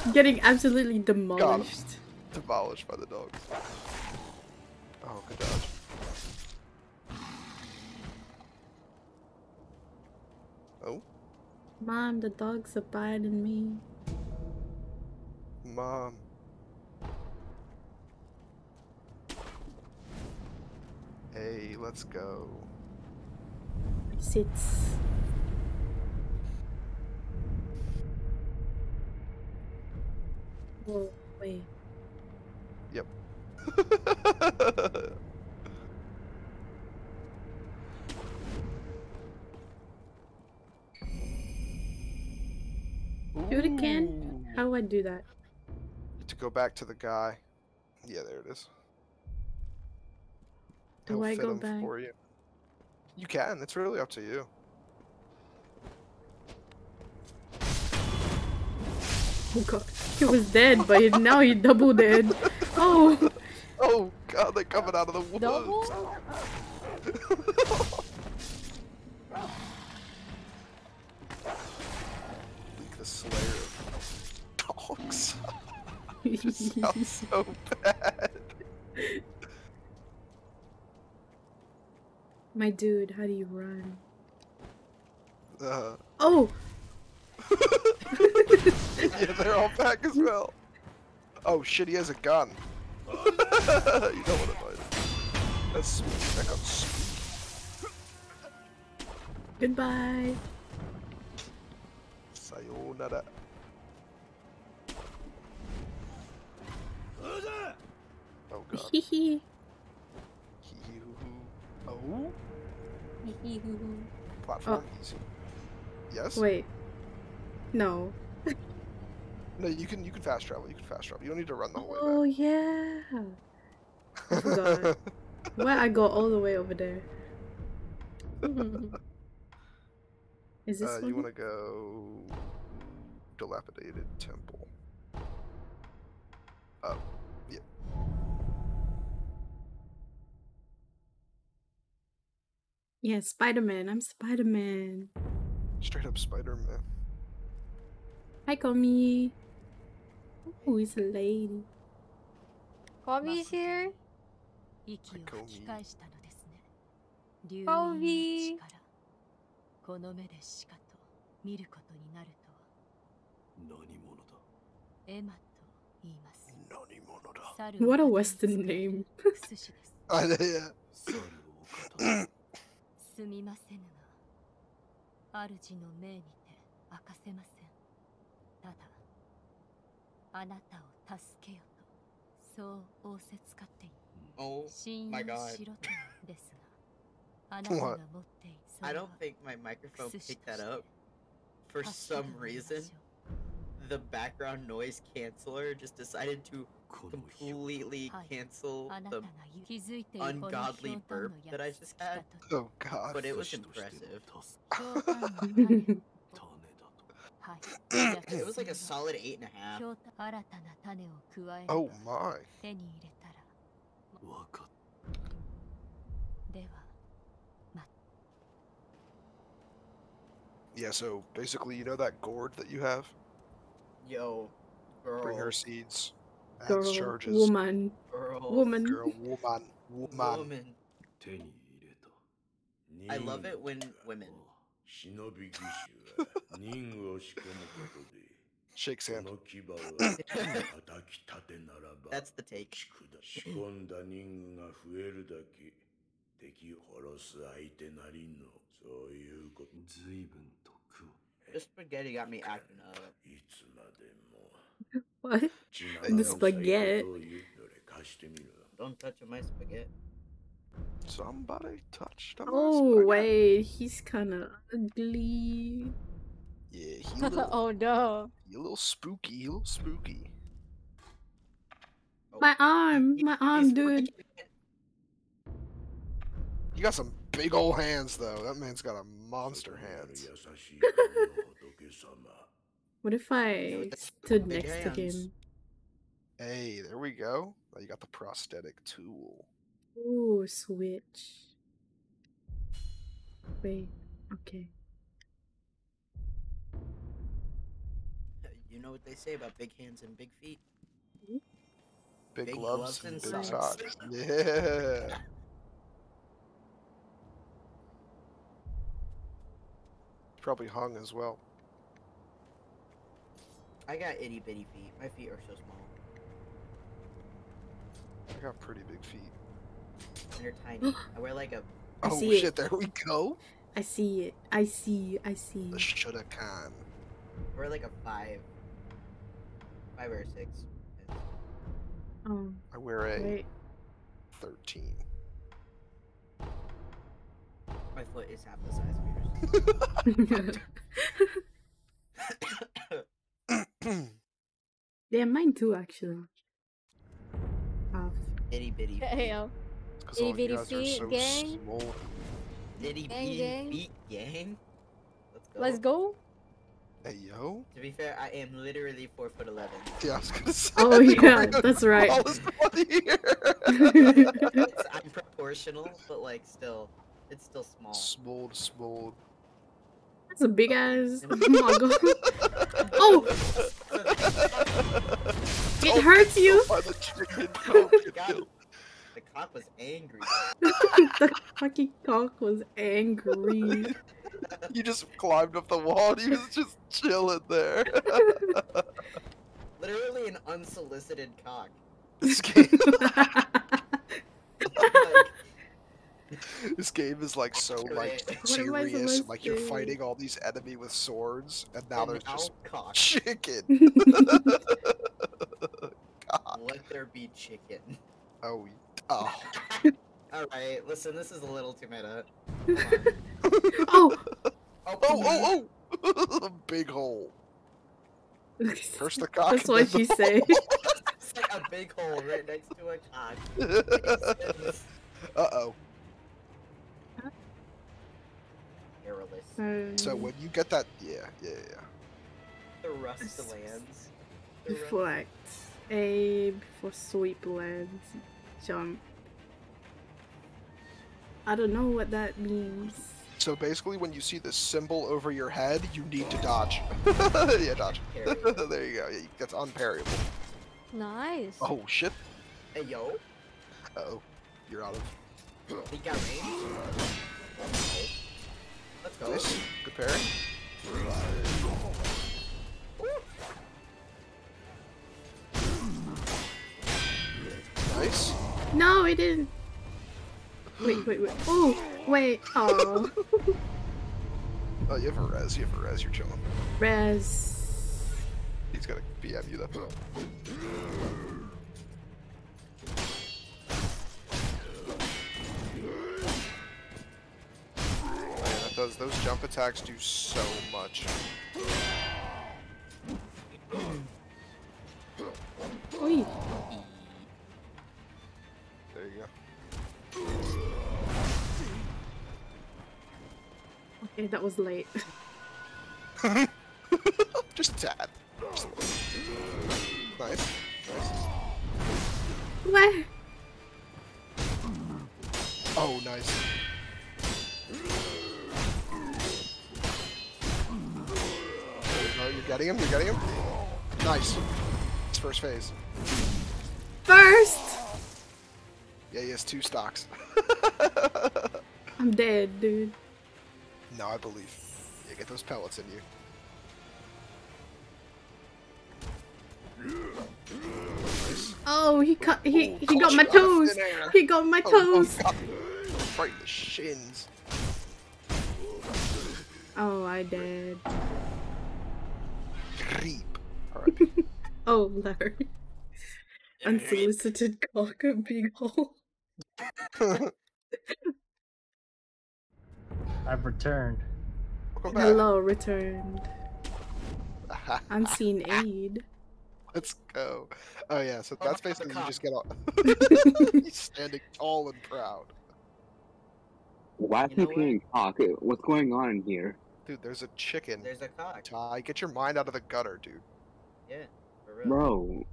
Getting absolutely demolished. Demolished by the dogs. Oh, good dodge. Oh, Mom, the dogs are biting me. mom. Hey, let's go. It sits. Whoa, wait. Do it again? How do I do that? to go back to the guy. Yeah, there it is. Do He'll I go back? for you? You can. It's really up to you. Oh god. He was dead, but now he double dead. Oh! Oh god, they're coming out of the woods. Leek the Slayer of dogs. just sounds so bad. My dude, how do you run? Uh, Oh! yeah, they're all back as well. Oh shit, he has a gun. you don't want to fight it. That's sweet. That gun's sweet. Goodbye. Sayonara. Oh god. Hee hee. Hee-hee-hoo-hoo. Oh? Hee-hee-hoo-hoo. Platform oh. easy. Yes? Wait. No. No, you can you can fast travel. You can fast travel. You don't need to run the whole way Oh yeah. I forgot. Why I go all the way over there? Is this uh, you want to go dilapidated temple. Oh, yeah. Yeah, Spider Man. I'm Spider Man. Straight up Spider-Man. Hi, Komi. Oh, it's a lady. Kobe's here. 息を吹き返したのですね流コ人ビの力この目でしかと見ることになるとは何者だエマと言います何者だ猿を What a 盾に Western する name. 薬師です Ah, yeah. 猿を語るすみませぬが主の命にて明かせませんただ あなたを助けよとそう仰せつかってい Oh 信 my 用 god. しろとですがあなたが持 What? っているそ I れ don't は think my microphone 薬師 picked と that して up. For 助けて some もらいまし reason, ょう the background noise canceller just decided to この日 completely はい cancel あなた the が気づいているこの ungodly ひょうたんの burp that I やつ just 来た had. と Oh God. but it was 私としての impressive. it was like a solid eight and a half. Oh, oh my. Yeah, so basically, you know that gourd that you have? Yo, girl. Bring her seeds. Girl, That's charges. Woman. Girl. Woman. Girl, woman. Woman. Woman. I love it when women 忍び義手は任を仕込むことで Shakes こ hand. の牙を叩き立てならば That's the take. 仕込んだ任務が増えるだけ敵を殺す相手なりのそういうこと随分と苦を This spaghetti got me acting up. いつまでも What? ち The なみに spaghetti. どういうどれ貸してみろ Don't touch my spaghetti. Somebody touched on Oh wait, he's kinda ugly. Yeah, he oh, little, Oh no. He a little spooky, he a little spooky. Oh, my arm, my arm, dude. You got some big old hands though. That man's got a monster hand. what if I stood next hands. to him? Hey, there we go. Now you got the prosthetic tool. Ooh, switch. Wait, okay. Uh, you know what they say about big hands and big feet? Mm-hmm. Big, Big gloves, gloves and and big socks. socks. Yeah. Probably hung as well. I got itty bitty feet. My feet are so small. I got pretty big feet. And they're tiny. I wear like a oh, I oh see it. shit! There we go. I see it. I see. I see. The shoulda con. I wear like a five. Five or six. Oh, I wear a wait. thirteen. My foot is half the size of yours. yeah, mine too, actually. Half. itty bitty. feet. Damn. Because all you Itty-bitty are feet, so gang. small. Itty Gang, bitty gang. feet, gang. Let's go. Let's go. Hey yo. To be fair, I am literally four foot eleven. Yeah, I was gonna say. Oh, yeah, that's right. Tallest one here. It's- I'm proportional, but like still, it's still small. Small, small. That's a big ass. Oh my god. Oh, it hurts you. Oh, By the chicken coke. Got it. The cock was angry. the fucking cock was angry. You just climbed up the wall and he was just chilling there. Literally an unsolicited cock. this game, Like, this game is like so like Accurate. What am I serious. and, Like you're fighting all these enemy with swords, and now and there's just cock. chicken. God. Let there be chicken. Oh, oh. Alright, listen, this is a little too meta. oh, Oh, Oh, oh, oh! Big hole. First the cock. that's what then she the. It's like a big hole right next to a cock. uh oh. Hairless. So Um, when you get that, yeah, yeah, yeah. The rust lands. The rust- Reflect. A before sweep lands. Jump. I don't know what that means. So basically, when you see the symbol over your head, you need to dodge. yeah, dodge. there you go. Yeah, that's unparryable. Nice. Oh shit. Hey yo, Uh oh, you're out of. he got range. Let's go. Nice. Good parry. Nice. No, it didn't. Wait, wait, wait. Oh, wait. Oh, Oh, you have a res. You have a res. You're chilling. res. He's gonna BM you that does those jump attacks do so much. Oi. Okay, that was late. Just a tad. Just a. Nice. Nice. What? Oh, nice. There you go. You're getting him. You're getting him. Nice. It's first phase. Yeah, he has two stocks. I'm dead, dude. no, I believe. Yeah, get those pellets in you. Oh, he cut. He Oh, he got my out of toes. He got my Oh, oh, toes. God. Right in the shins. Oh, I did. Creep. Alright. Oh, Larry. Unsolicited cock and big hole. I've returned. Welcome back. Hello, returned. Unseen aid. Let's go. Oh yeah, so that's basically you just get all He's standing tall and proud. Why You is know he what? playing cock? What's going on in here? Dude, there's a chicken. There's a cock. Ty, get your mind out of the gutter, dude. Yeah, for real. Bro.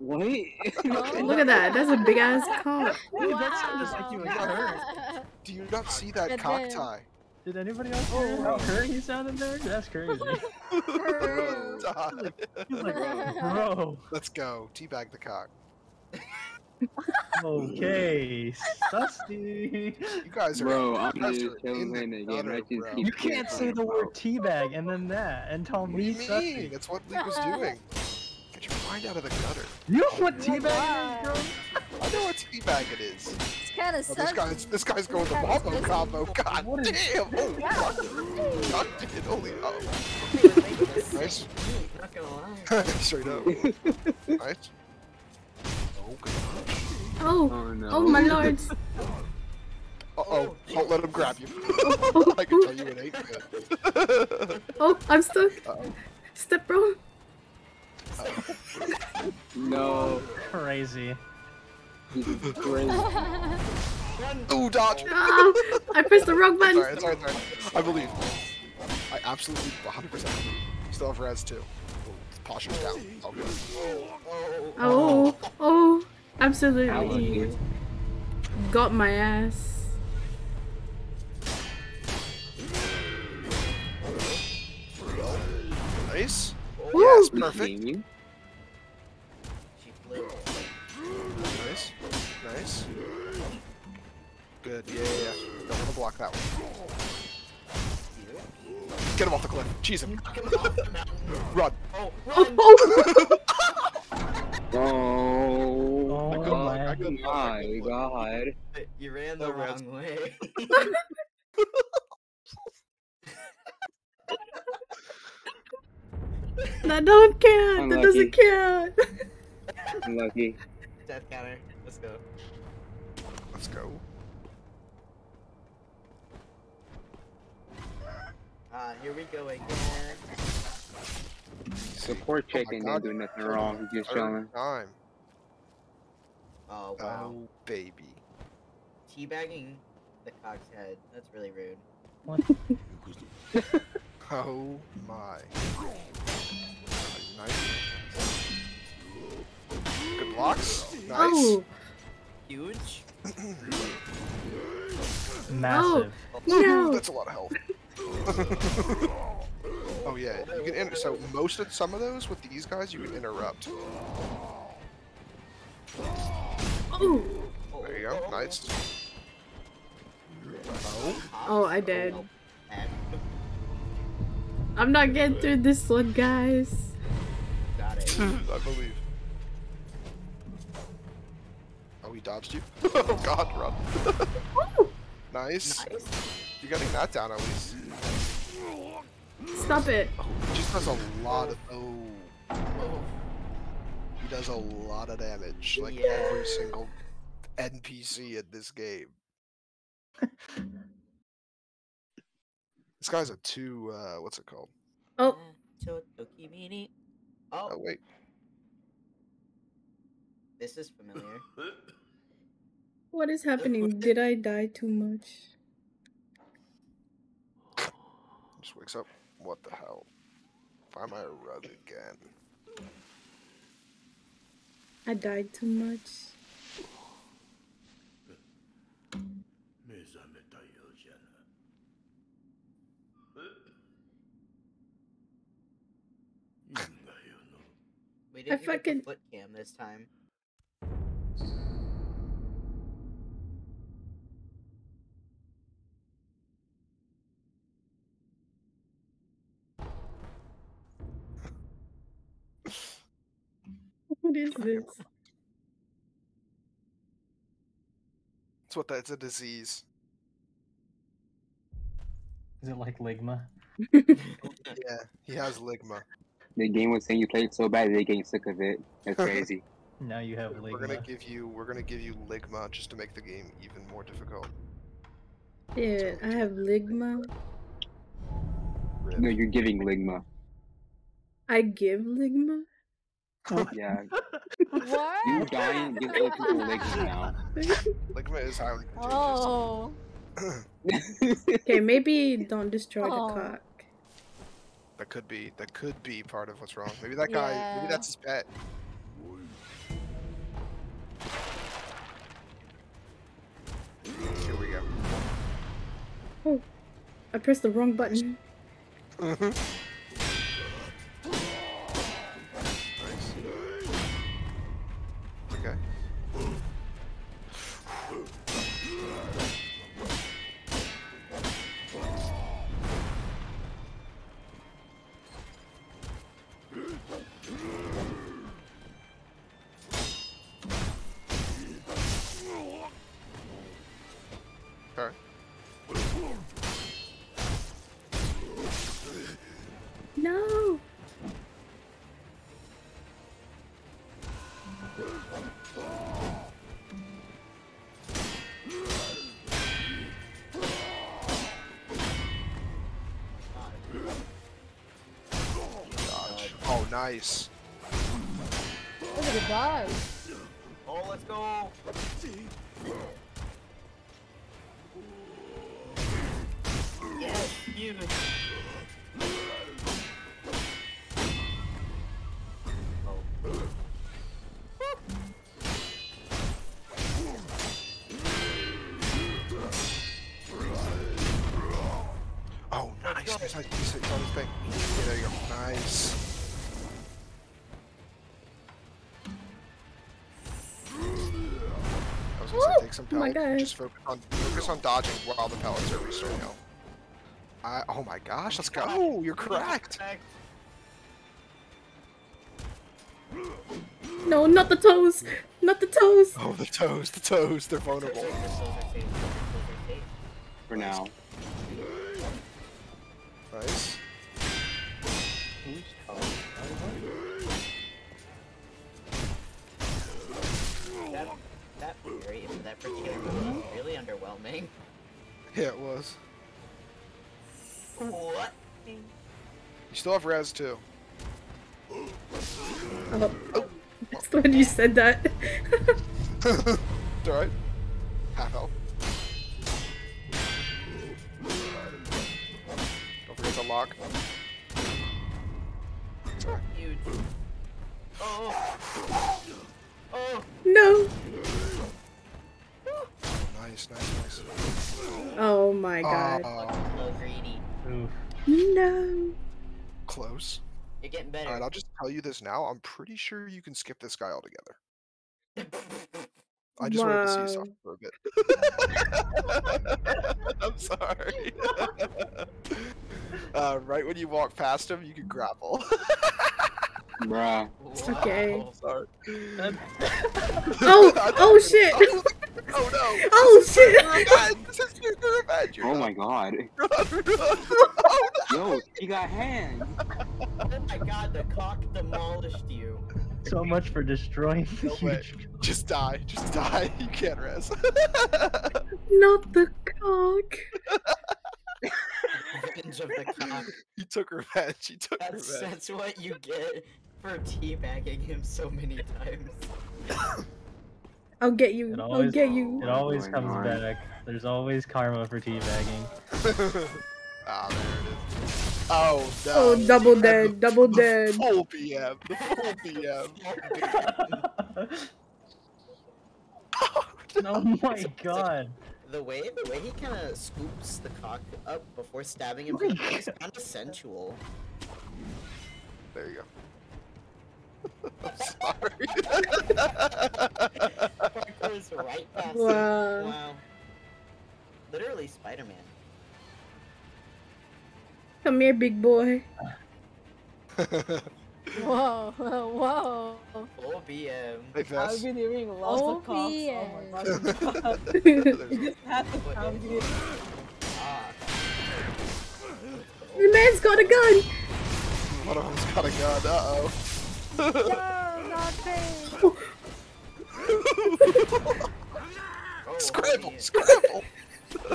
What? Oh, look at that. That's a big ass cock. Dude, that sounded like you got hurt. Do you not see that It cock did. tie? Did anybody else hear how hurt he sounded there? That's crazy. Ty. He's like, bro. Let's go. Teabag the cock. Okay, Susty. You guys are Bro, I'm guys just are chilling in the in game. gutter, I bro. You can't say the word teabag and then that and tell What do me? Susty. That's what League was doing. Get your mind out of the gutter. You know what teabag is, bro? I know what teabag it is. It's kind of Oh, this guy's this guy's going the wombo combo. God What is- damn! Oh, fuck. God damn! Holy oh. Nice. Not gonna lie. Straight up. nice. Oh god. Oh, Oh no. oh my lords. Uh oh. Don't let him grab you. I can tell you it ain't good. Oh, I'm stuck. Uh-oh. Step bro. No. Crazy. This is crazy. Ooh, dodge! Ah, I pressed the wrong It's button. alright, it's alright, it's alright. I believe. I absolutely 100% believe. Still have res too. Posture's down. All good. Oh, oh, How absolutely. Got my ass. Nice. Woo! Yes, perfect. Nice. Good. Yeah, yeah, yeah. Don't want to block that one. Get him off the cliff. Cheese him. Run. Oh, Oh, run! oh. Oh, Oh I couldn't- my I couldn't- my god. You ran the oh, No res. wrong way. that don't count. That doesn't count. Unlucky. Death counter. Let's go. Let's go. Ah, here we go again. Support chicken God. didn't do nothing wrong. He's just Third chilling. time. Oh wow. Oh, baby. Teabagging the cock's head. That's really rude. What? Oh my. Nice. Good blocks. Nice. Oh, Huge. Massive. Oh, no. That's a lot of health. oh yeah, you can inter- so most of some of those with these guys you can interrupt. Oh. There you go, nice. Oh, Oh, I did. I'm not getting through this one, guys. Got it. I believe. He dodged you. oh God, run. nice. You're getting that down at least. Stop it. Oh, He just does a lot of oh. He does a lot of damage, like Yeah. every single NPC in this game. this guy's a two. Uh, what's it called? Oh, Chotokimini. Oh Oh, wait, this is familiar. What is happening? Did I die too much? Just wakes up. What the hell? Find am rug again? I died too much. I fucking foot cam this time. What is this? It's what that's a disease. Is it like Ligma? Yeah, he has ligma. The game was saying you played so bad they're getting sick of it. That's crazy. Now you have Ligma. We're gonna give you. We're gonna give you ligma just to make the game even more difficult. Yeah, I have Ligma. Rip. no, you're giving Ligma. I give Ligma? Yeah. What? You dying gives other people Ligma now. Ligma is highly contagious. Oh. Okay, maybe don't destroy Oh. the cock. That could be. That could be part of what's wrong. Maybe that guy. Maybe that's his pet. Here we go. Oh, I pressed the wrong button. Mm-hmm. Dodge. Oh, nice. Look at the dog. Oh, let's go. Yes, huge. My pellets. God. Just focus on focus on dodging while the pellets are restoring health. I, oh my gosh, let's go! Oh, you're correct. No, not the toes! Not the toes! Oh, the toes, the toes, they're vulnerable. For now. Yeah, it was. What? You still have res too. Oh, oh. that's when you said that. It's alright. No. close. You're getting better. All right, I'll just tell you this now. I'm pretty sure you can skip this guy altogether. I just wanted to see you suffer Wow. for a bit. I'm sorry. uh, right when you walk past him, you can grapple. Bruh. Okay. Wow. sorry. Um, oh, oh shit. Oh no! Oh shit. Revenge! This is your revenge! Oh my god. Run, run. Oh no! Yo, he got hands. Oh my god, the cock demolished you. So much for destroying the No way. huge. Just die. Just die. You can't rest. Not the cock. Revenge of the cock. he took revenge. He took That's revenge. that's what you get for teabagging him so many times. I'll get you. It I'll get you. It always going comes on? back. There's always karma for teabagging. ah, there it is. Oh no! Oh, double The- dead, double the dead. Full PM. The full PM. oh my god. The way the way he kind of scoops the cock up before stabbing him in the face kind of sensual. There you go. I'm sorry. Goes right past him. Wow. Wow. Literally Spider-Man. Come here, big boy. Whoa, whoa. Full BM. I've been hearing lots Oh, of coughs. Oh my gosh. You just had to What come here. Ah. The man's got a gun. One of them's got a gun. Uh oh. No, not fair. Oh, Scramble! Scramble!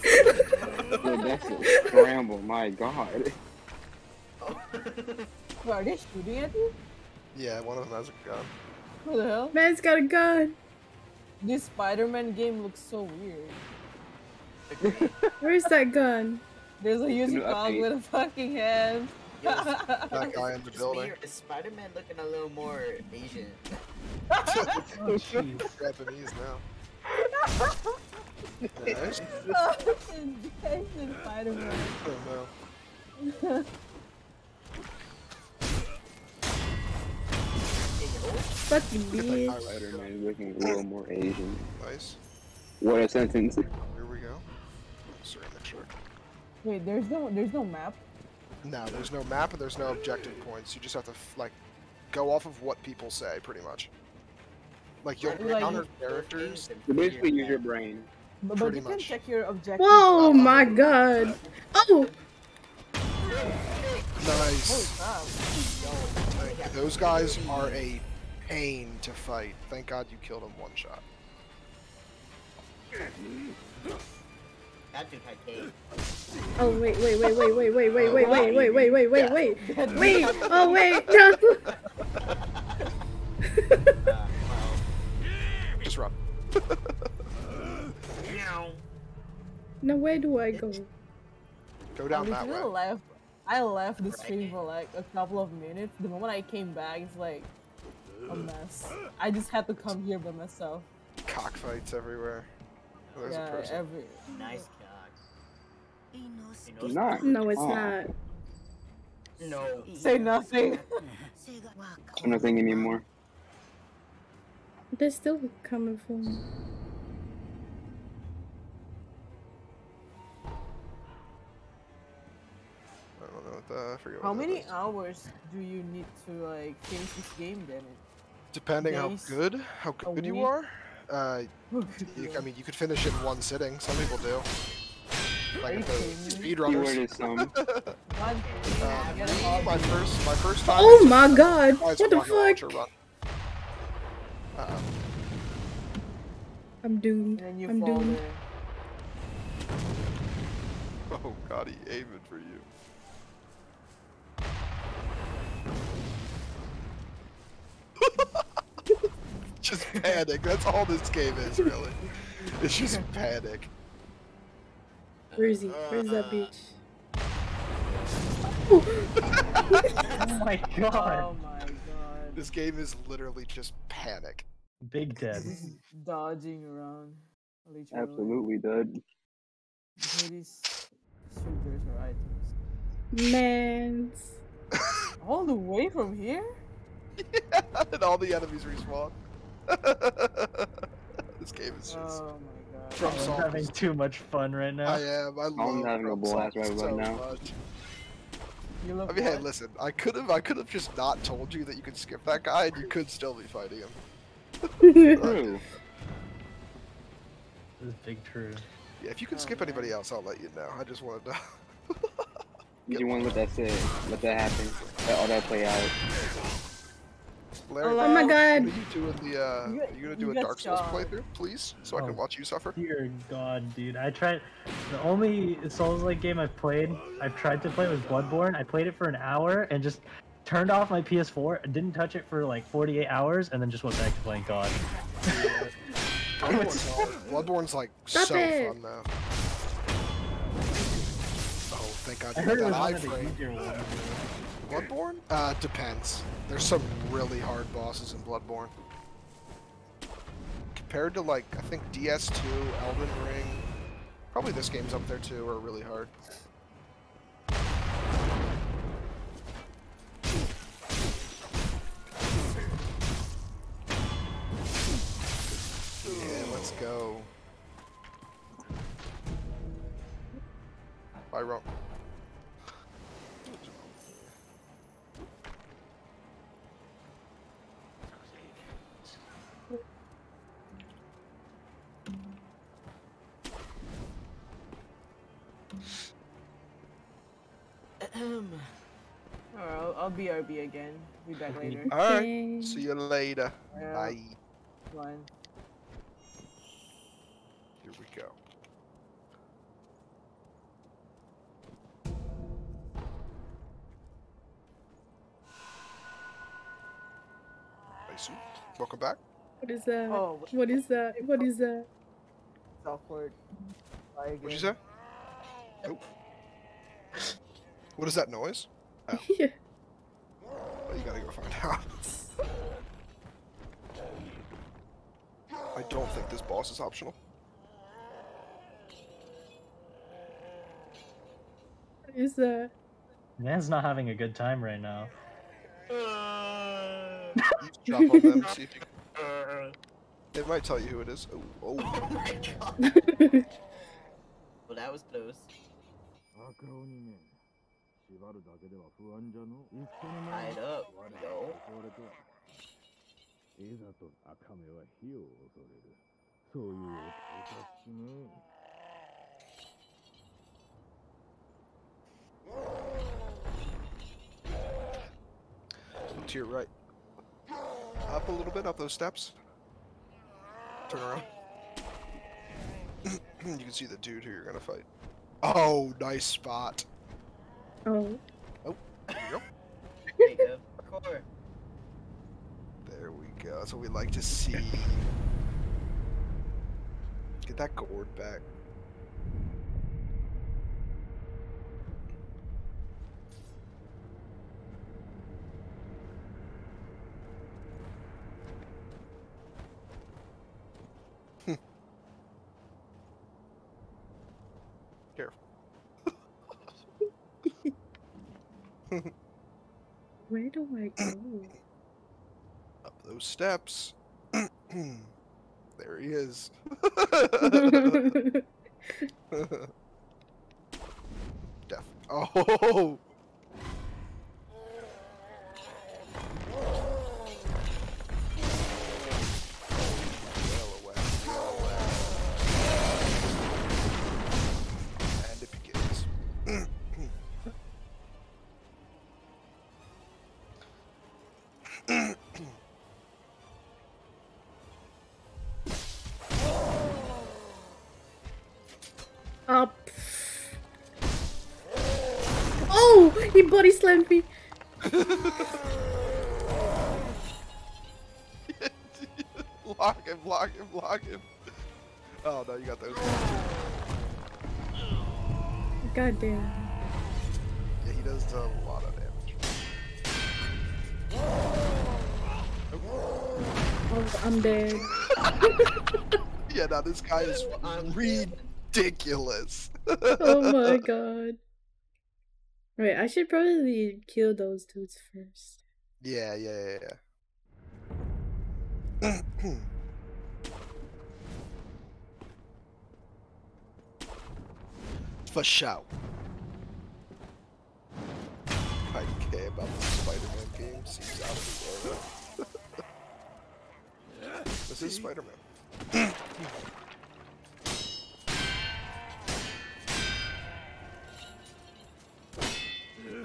Yo, that's a scramble. My god. Wait, Are they shooting at you? Yeah, one of them has a gun. What the hell? Man's got a gun. This Spider-Man game looks so weird. Where's that gun? There's a huge New dog with a fucking hand. Yes. That guy in the Is building. Spider- Is Spider-Man looking a little more Asian? Oh, jeez. Japanese now. Nice. Oh, Jason Spider-Man. Oh no. Fucking bitch. Spider Man looking a little more Asian. Nice. What a sentence. Here we go. Sorry, make sure. Wait, there's no, there's no map. No, there's no map and there's no objective points. You just have to like go off of what people say, pretty much. Like you'll Like- encounter characters. So basically, use your brain. But, but Pretty you can much. check your objective. Whoa, my god. Oh, Nice. Holy crap. Those guys are a pain to fight. Thank God you killed him one shot. That dude had cake. oh wait, wait, wait, wait, wait, wait, wait, wait, wait, wait, wait, wait, wait, wait, Dead wait. man. Oh wait, no. Uh, well, Just run. Now where do I go? Go I down that literally way. left. I left the stream Right. for like a couple of minutes. The moment I came back, it's like a mess. I just had to come here by myself. Cockfights everywhere. Oh, there's a yeah, person. every. nice cock. It's not. No, it's Oh. not. No. Say nothing. Nothing anymore. They're still coming for me. I don't know what the, I forget How what many is. hours do you need to like finish this game then? Depending how good, how good you are. Uh, you, I mean, you could finish it in one sitting. Some people do. Like at the speedrunners. Um, my first, my first time. Oh my god! What the fuck? Uh -oh. I'm doomed. I'm doomed. In. Oh god, he aimed for you. just panic. That's all this game is, really. It's just panic. Where is he? Where's that uh, bitch? Oh my oh god. Oh my god. This game is literally just panic. Big dead. Dodging around. I'll let you know. Absolutely, dude. These shoulders or items. Mans. All the way from here? Yeah, and all the enemies respawn. This game is just. Oh my god. From I'm Salt having too much fun right now. I am. I love having a From blast Salt right so now. much. You look I mean, hey, listen. I could have. I could have just not told you that you could skip that guy, and you could still be fighting him. True. This is big true. Yeah, if you can Oh, skip man. anybody else, I'll let you know. I just wanted to. You want to let that sit, let that happen, let all that play out. Larry, Oh my are God. you doing the? Uh, You are you gonna you do a Dark Souls shot. playthrough, please, so I Oh. can watch you suffer? Dear God, dude. I tried. The only Souls-like game I've played, I've tried to play was Bloodborne. I played it for an hour and just turned off my PS4, didn't touch it for like 48 hours, and then just went back to playing God. Bloodborne's, Bloodborne's like Stop so it. fun though. Oh, thank God I you heard got it was that one of the easier ones. Bloodborne? Uh, depends. There's some really hard bosses in Bloodborne. Compared to like, I think DS2, Elden Ring, probably this game's up there too, are really hard. Yeah, let's go. Bye, Ron. Um, Alright, I'll, I'll BRB again. Be back later. Alright, Okay. see you later. Yeah, Bye. Fine. Here we go. Nice. Welcome back. What is that? Oh, What is that? What is that? it's awkward. What'd you say? Oh. What is that noise? Oh, Yeah. well, you gotta go find out. I don't think this boss is optional. What is that? Man's not having a good time right now. You drop on them, see if you can. It might tell you who it is. Oh, oh. My god. Well, that was close. 赤鬼め縛るだけでは不安じゃのいっその Tied up, yo. れといざと赤目は火を恐れるそういうおかしね to your right. Up a little bit, up those steps. Turn around. you can see the dude who you're gonna fight. Oh, nice spot. Oh. Oh, there we go. There you go. Parkour. There we go. That's what we like to see. Get that gourd back. Where do I go? Up those steps. there he is. Def. Oh. body slammed me. lock him, lock him, lock him. Oh no, you got those. God damn. Yeah, he does a lot of damage. Oh, I'm dead. Yeah, now this guy is ridiculous. oh my god. Wait, I should probably kill those dudes first. Yeah, yeah, yeah, yeah. For show. I care about the Spider-Man game. Seems out of order. this is Spider-Man. Oh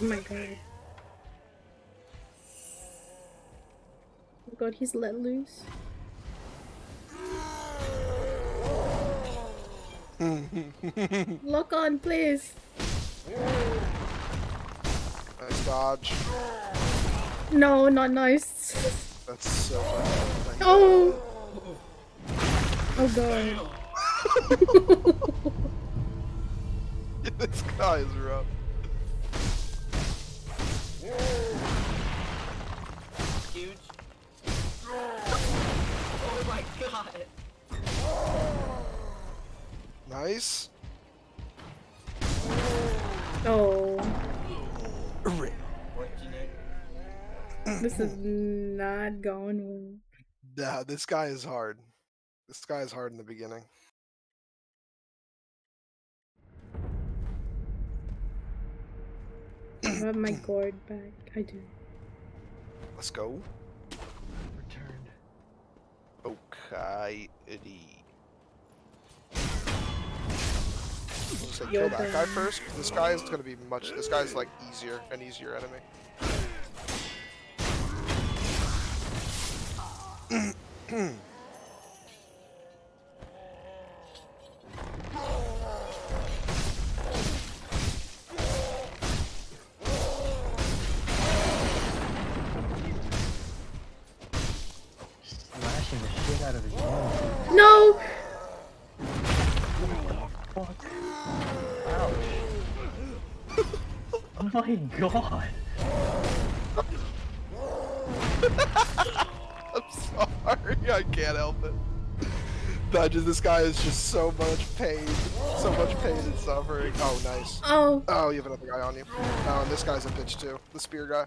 my god. Oh god, he's let loose. Lock on, please. Nice dodge. No, not nice. That's so bad. Oh. Oh god. this guy is rough. Huge. Oh my god. Nice. Oh. Rip. This is not going well. Nah, this guy is hard. This guy is hard in the beginning. I have my gourd back. I do. Let's go. Returned. Okay, Say kill that guy first. This guy is gonna be much. This guy's like easier, an easier enemy. my god. I'm sorry, I can't help it. That just this guy is just so much pain, so much pain and suffering. Oh, nice. Oh. Oh, you have another guy on you. Oh, and this guy's a bitch too. The spear guy.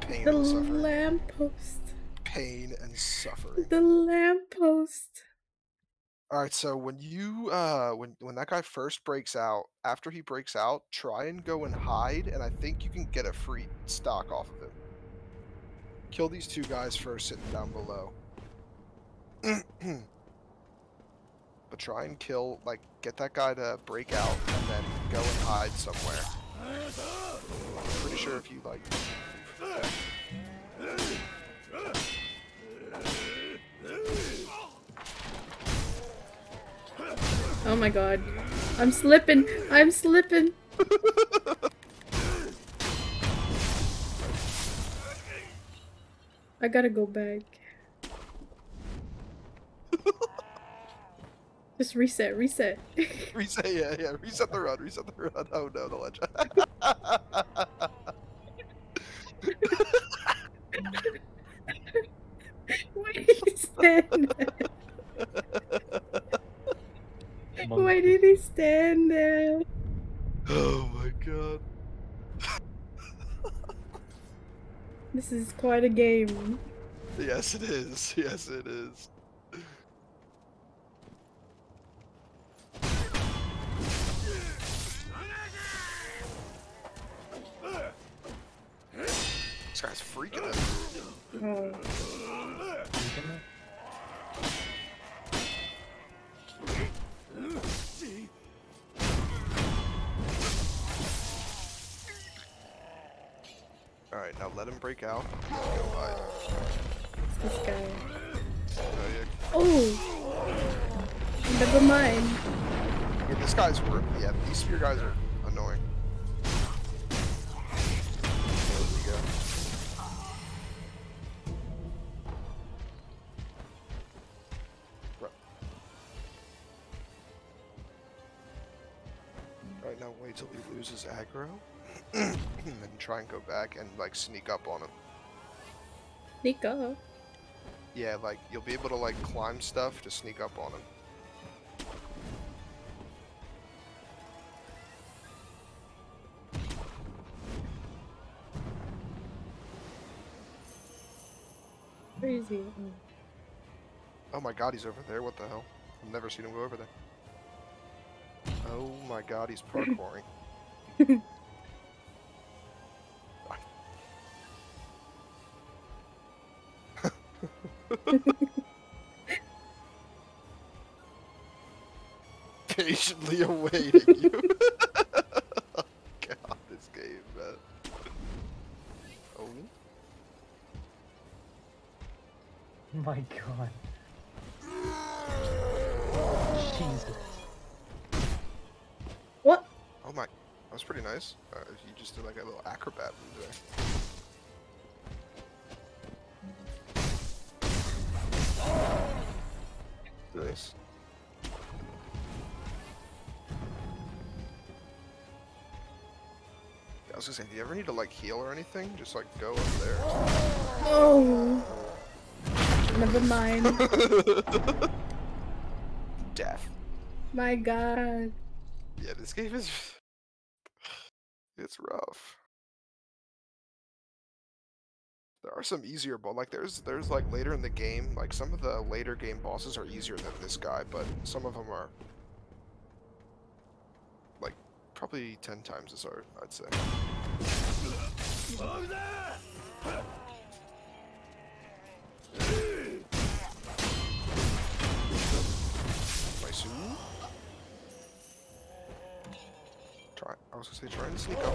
Pain The and suffering. lamppost. Pain and suffering. The lamppost. All right, so when you uh when when that guy first breaks out, after he breaks out, try and go and hide, and I think you can get a free stock off of him. Kill these two guys first, sitting down below. but try and kill, like, get that guy to break out, and then go and hide somewhere. I'm pretty sure if you like. Oh my god. I'm slipping. I'm slipping. I gotta go back. Just reset, reset. Reset, yeah, yeah. Reset the run. Reset the run. Oh no, the ledge. Why did he stand there? Why did he stand there? oh my god. This is quite a game. Yes, it is. Yes, it is. This guy's freaking it. Oh. Alright, now let him break out. This guy. Oh, yeah. Oh! Never mind. Yeah, this guy's wor- yeah, these spear guys are annoying. There we go. Right. Right now, wait till he loses aggro, and try and go back and like sneak up on him. Nico. Yeah, like you'll be able to like climb stuff to sneak up on him. He? Oh. Oh my god, he's over there. What the hell? I've never seen him go over there. Oh my god, he's parkouring. nice. Uh, you just did like a little acrobat move there. Nice. I was gonna say, do you ever need to like heal or anything? Just like go up there. Oh. Never mind. Death. My god. Yeah, this game is. It's rough. There are some easier, but like there's there's like later in the game, like some of the later game bosses are easier than this guy, but some of them are like probably ten times as hard, I'd say. Try. I was gonna say try and sneak up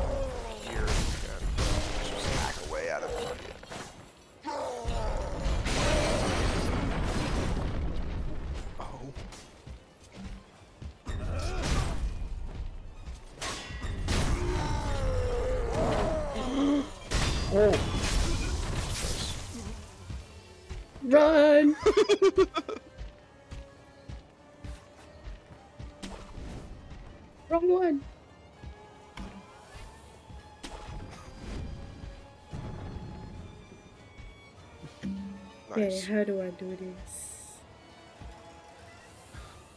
Okay, how do I do this?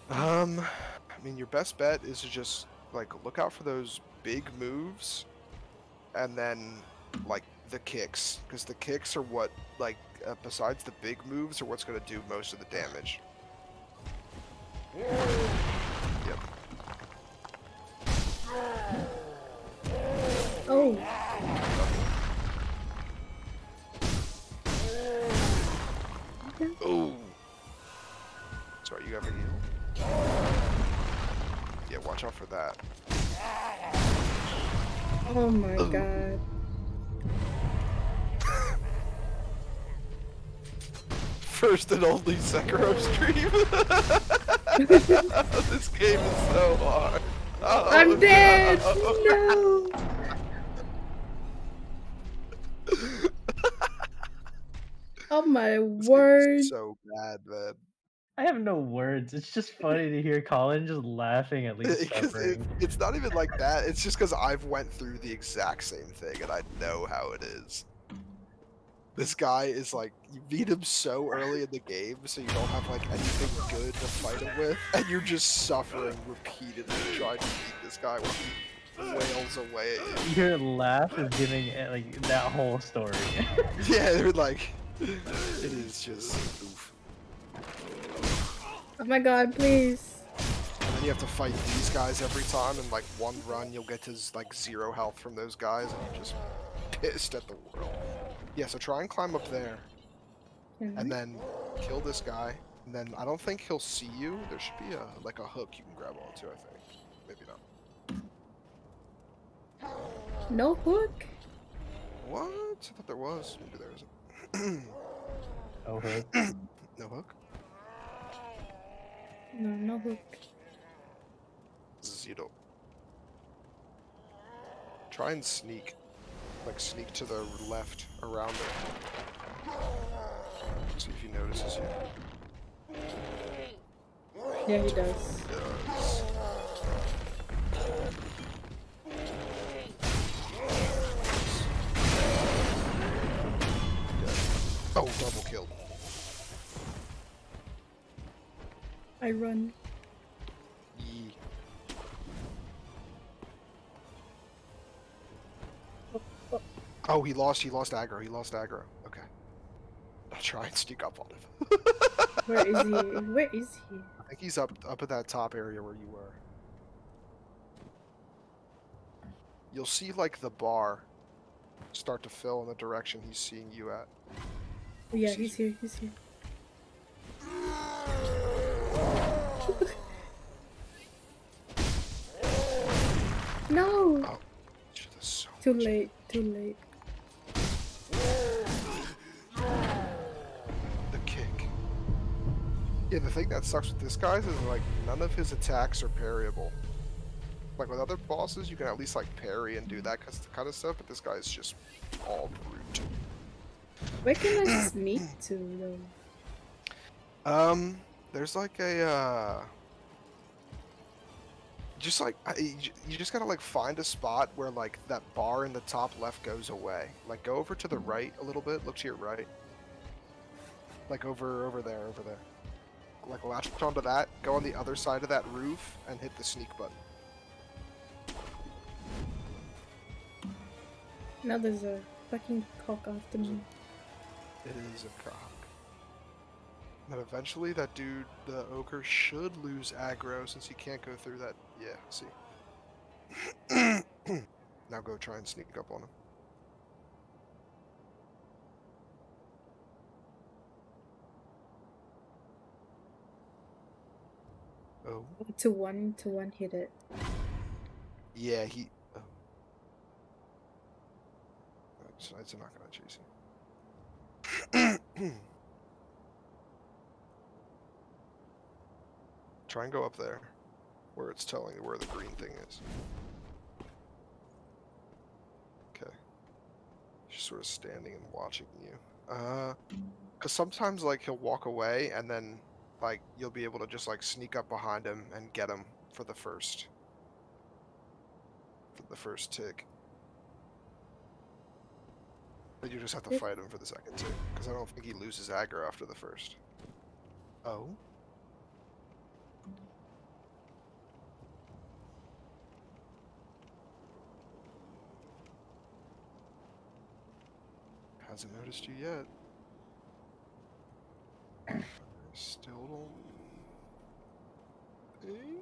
Um, I mean, your best bet is to just like look out for those big moves, and then like the kicks, because the kicks are what like uh, besides the big moves are what's gonna do most of the damage. Yep. Oh. Oh. Sorry, you have a heal. Yeah, watch out for that. Oh my oh. god. First and only Sekiro stream. this game is so hard. Oh, I'm dead! no. No! My word. So bad, man. I have no words. It's just funny to hear Colin just laughing at least Because it, it's not even like that. It's just because I've went through the exact same thing and I know how it is. This guy is like you beat him so early in the game, so you don't have like anything good to fight him with, and you're just suffering repeatedly trying to beat this guy while he wails away. Your laugh is giving it like that whole story. Yeah, they're like, it is just oof. Oh my god, please. And then you have to fight these guys every time, and like one run you'll get to like zero health from those guys, and you're just pissed at the world. Yeah, so try and climb up there, Mhm. and then kill this guy, and then I don't think he'll see you. There should be a like a hook you can grab onto. I think, maybe not. No hook? What? I thought there was. Maybe there isn't. Oh, hook. no hook. No, no hook. Zero. Try and sneak. Like sneak to the left around it. See if he notices you. Yeah, he does. Does. Oh, double kill. I run. Yee. Oh, he lost. He lost aggro. He lost aggro. Okay. I'll try and sneak up on him. Where is he? Where is he? I think he's up up at that top area where you were. You'll see like the bar start to fill in the direction he's seeing you at. Oh, yeah, he's here. He's here. no! Oh, so Too much. late. Too late. The kick. Yeah, the thing that sucks with this guy is like none of his attacks are parryable. Like with other bosses, you can at least like parry and do that kind of stuff, but this guy's just all brute. Where can I sneak to though? Um, there's like a uh, just like I- you you just gotta like find a spot where like that bar in the top left goes away. Like go over to the right a little bit. Look to your right. Like over over there, over there. Like latch onto that. Go on the other side of that roof and hit the sneak button. Now there's a fucking cock after me. It is a cock. And eventually that dude, the ogre, should lose aggro since he can't go through that. Yeah, see. now go try and sneak up on him. Oh. oh. To one, to one hit it. Yeah, he. Oh. It's, it's not gonna chase you. Try and go up there, where it's telling you where the green thing is. Okay. Just sort of standing and watching you. Uh, cause sometimes like he'll walk away and then like you'll be able to just like sneak up behind him and get him for the first for the first tick. But you just have to fight him for the second tick, because I don't think he loses aggro after the first. Oh? Hasn't noticed you yet. Still don't think.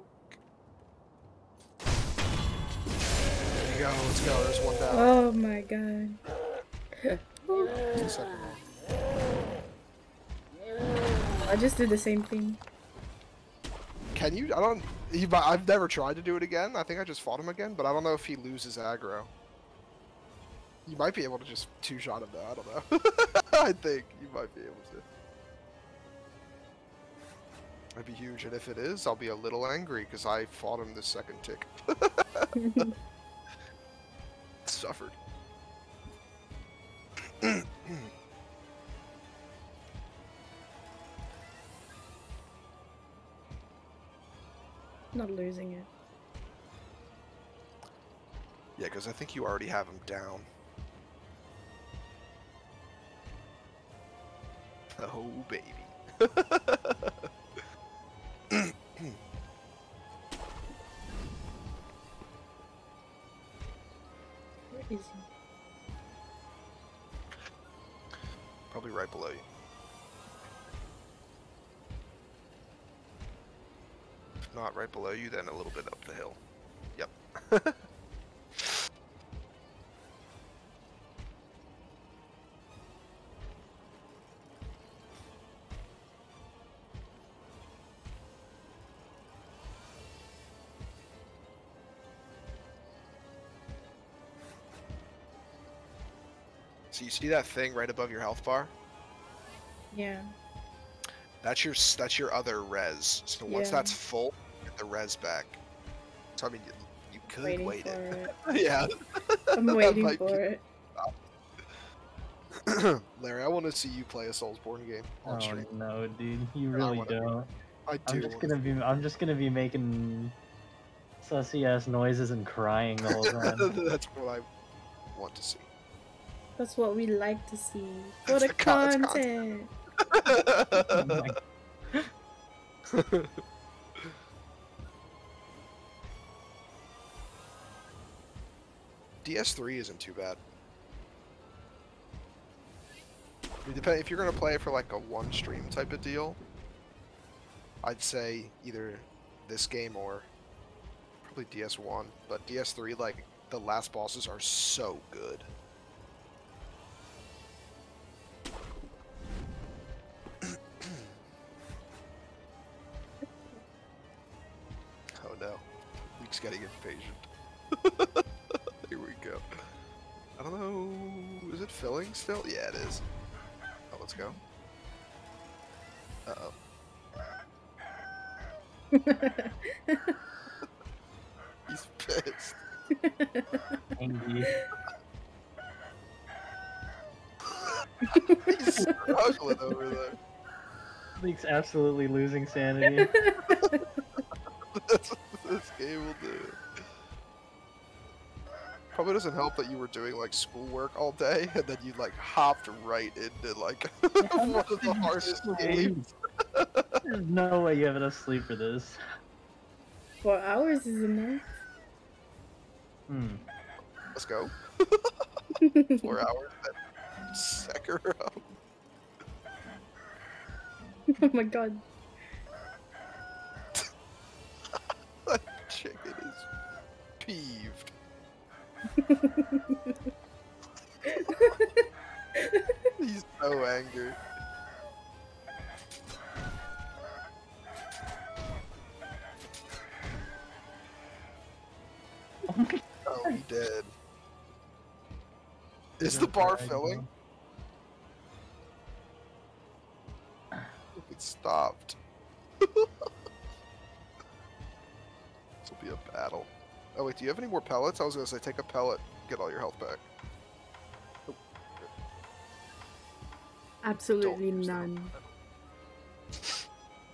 There you go, let's go, there's one down. Oh my god. I just did the same thing. Can you? I don't. He, I've never tried to do it again. I think I just fought him again, but I don't know if he loses aggro. You might be able to just two shot him though. I don't know. I think you might be able to. That'd be huge, and if it is, I'll be a little angry because I fought him the second tick. Suffered. Not losing it. Yeah, because I think you already have him down. Oh, baby. not right below you, then a little bit up the hill. Yep. So you see that thing right above your health bar? Yeah. That's your that's your other res. So once Yeah. that's full, the res back. So I mean, you, you could Waiting wait for it. it. yeah. I'm waiting for it. Larry, I want to see you play a Soulsborne game on Oh stream. no, dude, you I really wanna- don't. I do. I'm just gonna be I'm just gonna be making sussy ass noises and crying the whole time. That's what I want to see. That's what we like to see. What a the the con- it's content. Oh DS3 isn't too bad. Depend if you're gonna play for like a one stream type of deal. I'd say either this game or probably DS1, but DS3 like the last bosses are so good. oh no, Luke's getting impatient. Here filling still? Yeah, it is. Oh, let's go. Uh oh. He's pissed. Angry. He's struggling over there. Leek's absolutely losing sanity. That's what this game will do. Probably doesn't help that you were doing like schoolwork all day and then you like hopped right into like one of the hardest games. There's no way you have enough sleep for this. Four hours is enough. Hmm. Let's go. Four hours. Then Sekiro. oh my god. That chicken is peeved. He's so angry. Oh, oh he did. Is the bar filling? It stopped. this will be a battle. Oh wait, do you have any more pellets? I was gonna say take a pellet, get all your health back. Absolutely none.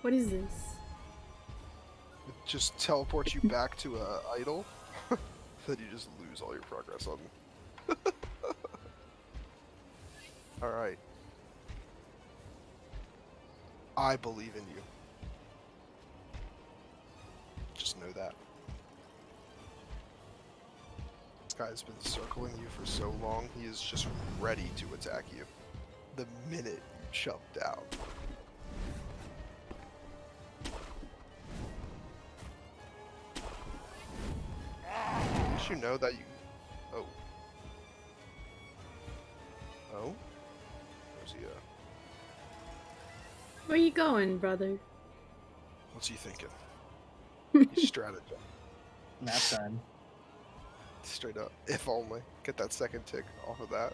What is this? It just teleports you back to a idle. then you just lose all your progress on. all right. I believe in you. Just know that. Guy's been circling you for so long, he is just ready to attack you. The minute you jump down. Did you know that you... Oh. Oh? Where's he at? Where are you going, brother? What's he thinking? He's strategizing. Nap time. Straight up. If only. Get that second tick off of that.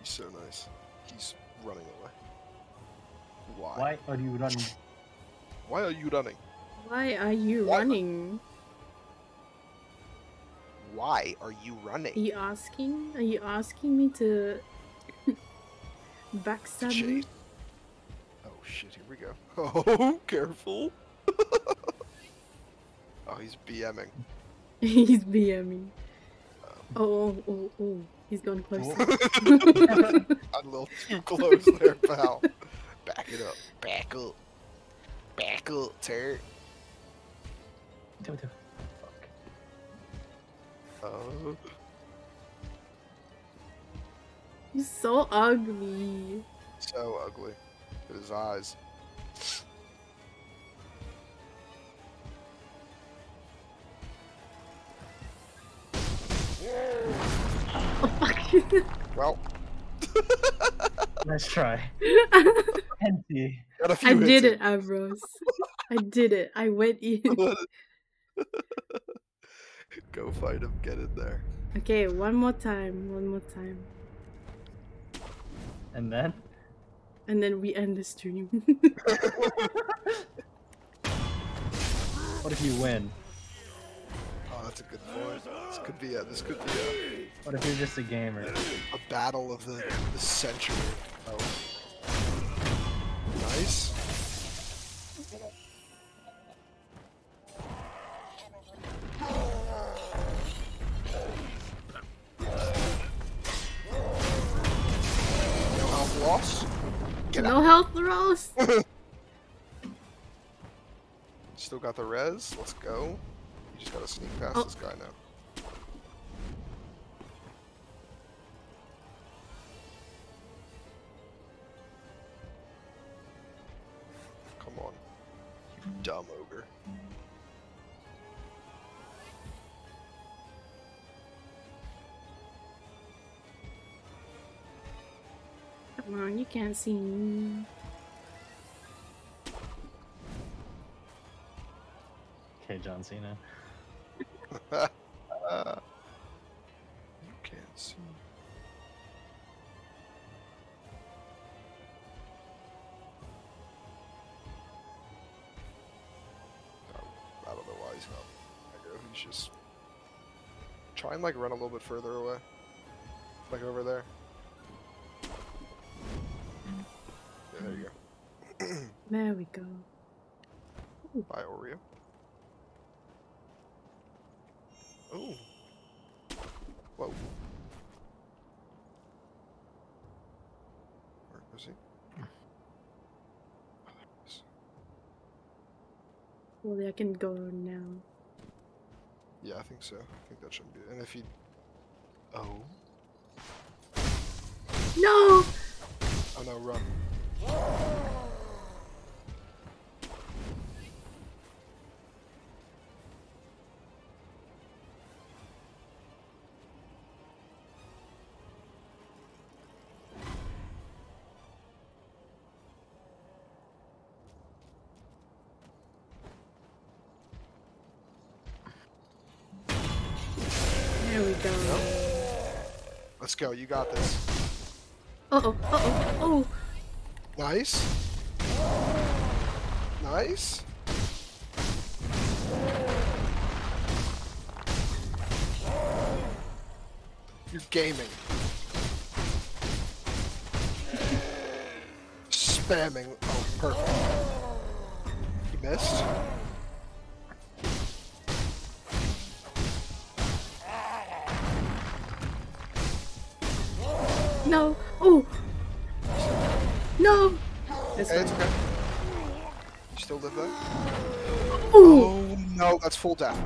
He's so nice. He's running away. Why? Why are you running? Why are you running? Why are you What? running? Why are you running? Are you asking? Are you asking me to backstab you? Chase. Oh shit, here we go. Oh, careful. oh, he's BMing. He's BMing. Oh, oh, oh, oh. He's going close. a little too close there, pal. Back it up. Back up. Back up, turd. Don't do- Fuck. Oh. He's so ugly. So ugly. Look at his eyes. Well, Let's try. Empty. got a few I hits did in. it, Ambrose. I did it. I went in. Go fight him. Get in there. Okay, one more time. One more time. And then and then we end the stream. What if you win? That's a good point. This could be a this could be a, What if you're just a gamer? a battle of the, the century. Oh. Nice. No health loss. Get no out. health loss. Still got the res. Let's go. You just gotta sneak past Oh. this guy now. Come on. You dumb ogre. Come on, you can't see me. Okay, John Cena. Uh, you can't see. Oh, I don't know why he's not. He's just try and like run a little bit further away, like over there. Yeah, there you go. There we go. Bye, Oreo. Oh. Whoa. Where was he? Oh, is. Well, I can go now. Yeah, I think so. I think that shouldn't be. And if he. Oh. No! Oh no, run. Go. You got this. Uh oh, uh oh, oh! Nice. Nice. You're gaming. Spamming. Oh, perfect. You missed. No! Oh! No! It's Hey, it's okay. You still live there? Ooh! Oh no, that's full death.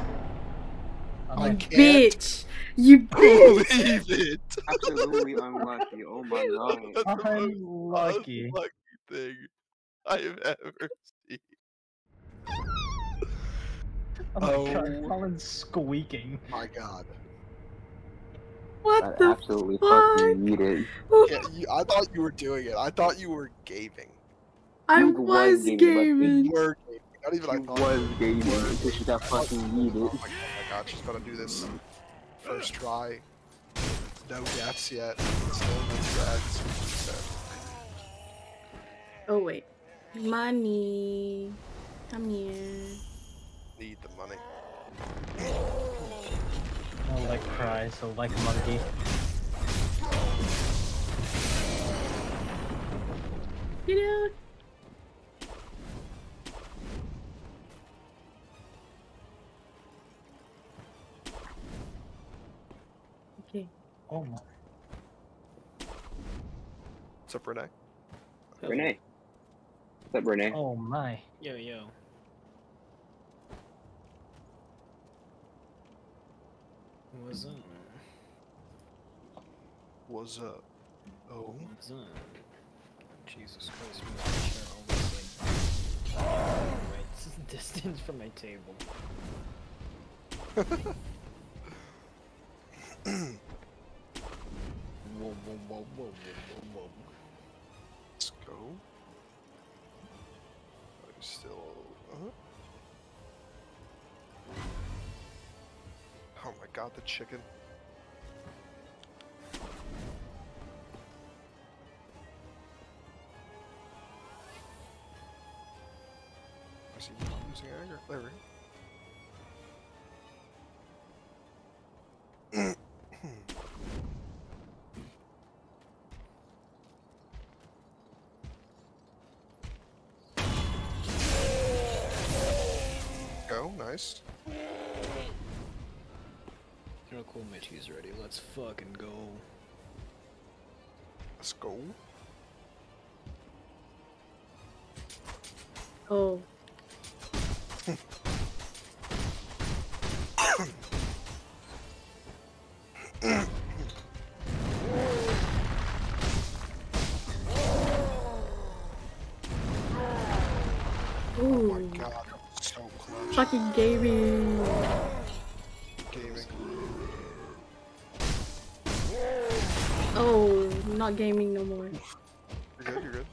I You can't bitch! You bitch! believe it. Absolutely unlucky. Oh my god. That's the most Unlucky. unlucky thing I have ever seen. Oh my Oh. god, Colin's squeaking. My God. What I the absolutely fuck? fucking need it. Yeah, you, I thought you were doing it. I thought you were gaming. I You was was gaming, gaming. You were gaming. Not even I She thought. was gaming until she got fucking needed. Oh my, oh my God, she's gonna do this first try. No deaths yet. Still no deaths. Oh wait. Money. Come here. Need the money. Like cry, so like monkey. Get out! Okay. Oh my. What's up, Renee? Renee. What's up, Renee? Oh my. Yo, yo. What's up? What's up? Oh. What's up? Jesus Christ, my chair almost like right distance from my table. Whoa, whoa, whoa. Let's go. I'm still. Uh, Oh my god, the chicken. Is he using anger? There we go. go, nice. Oh, Hero Cool Michi's ready. Let's fucking go. Let's go. Oh. Oh my god, that was so close. Fucking gaming. Gaming. Not gaming no more. You're good, you're good.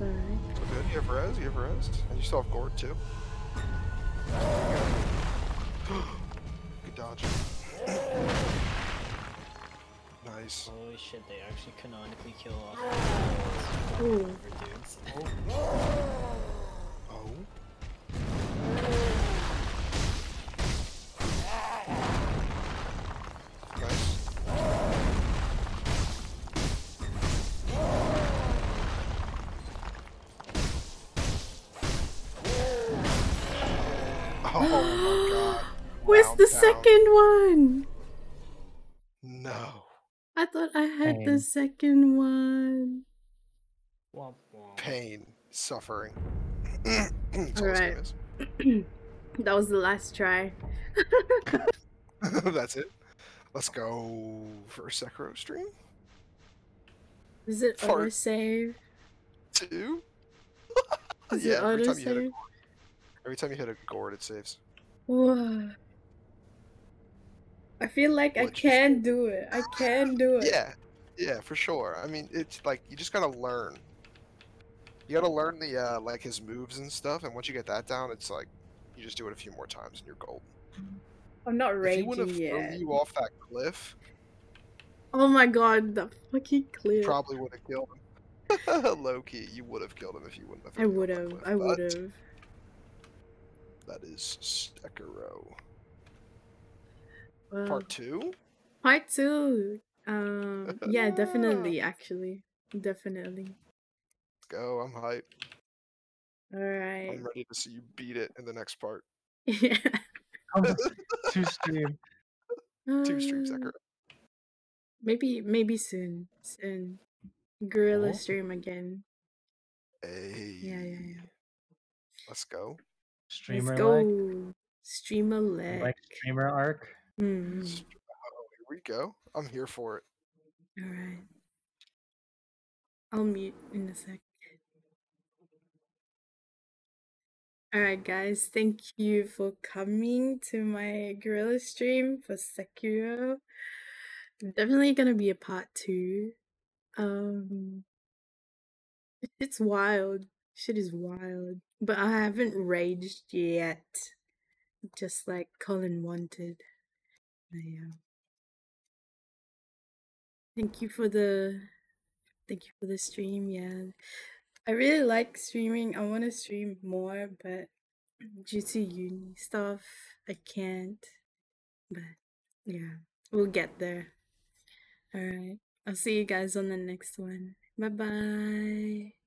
Alright. So good. You have res, you have res. And you still have gourd too. Actually canonically kill off Ooh. dudes. Oh, the mm. second one. Womp womp. Pain. Suffering. That's all this Alright. that was the last try. That's it. Let's go for a Sekiro stream. Is it For- autosave? Two? Is yeah, it every time you hit a autosave? gourd, every time you hit a gourd, it saves. Whoa. I feel like I What'd you can do it. I can do it. Yeah, yeah, for sure. I mean, it's like you just gotta learn. You gotta learn the uh, like his moves and stuff, and once you get that down, it's like you just do it a few more times and you're gold. I'm not If he would have thrown you off that cliff, Oh my god, the fucking clip. probably would have killed him. Low key, you would have killed him if you wouldn't have. I thrown him off would have. I would have. That is Sekiro. Part two. part two. Um, yeah, definitely. Actually, definitely. Go. I'm hyped. All right. I'm ready to see you beat it in the next part. Yeah. Two stream. Two streams, Sekiro. Maybe, maybe soon. Soon. Guerrilla Oh. stream again. Hey. Yeah, yeah, yeah. Let's go. Streamer Let's go. like. Streamer leg. Like streamer arc. Hmm. Oh, here we go. I'm here for it. All right. I'll mute in a sec. Alright, guys, thank you for coming to my Guerrilla stream for Sekiro. Definitely gonna be a part two. Um, it's wild. Shit is wild. But I haven't raged yet. Just like Colin wanted. Yeah. Thank you for the thank you for the stream, yeah. I really like streaming. I want to stream more, but due to uni stuff, I can't. But yeah, we'll get there. All right. I'll see you guys on the next one. Bye bye.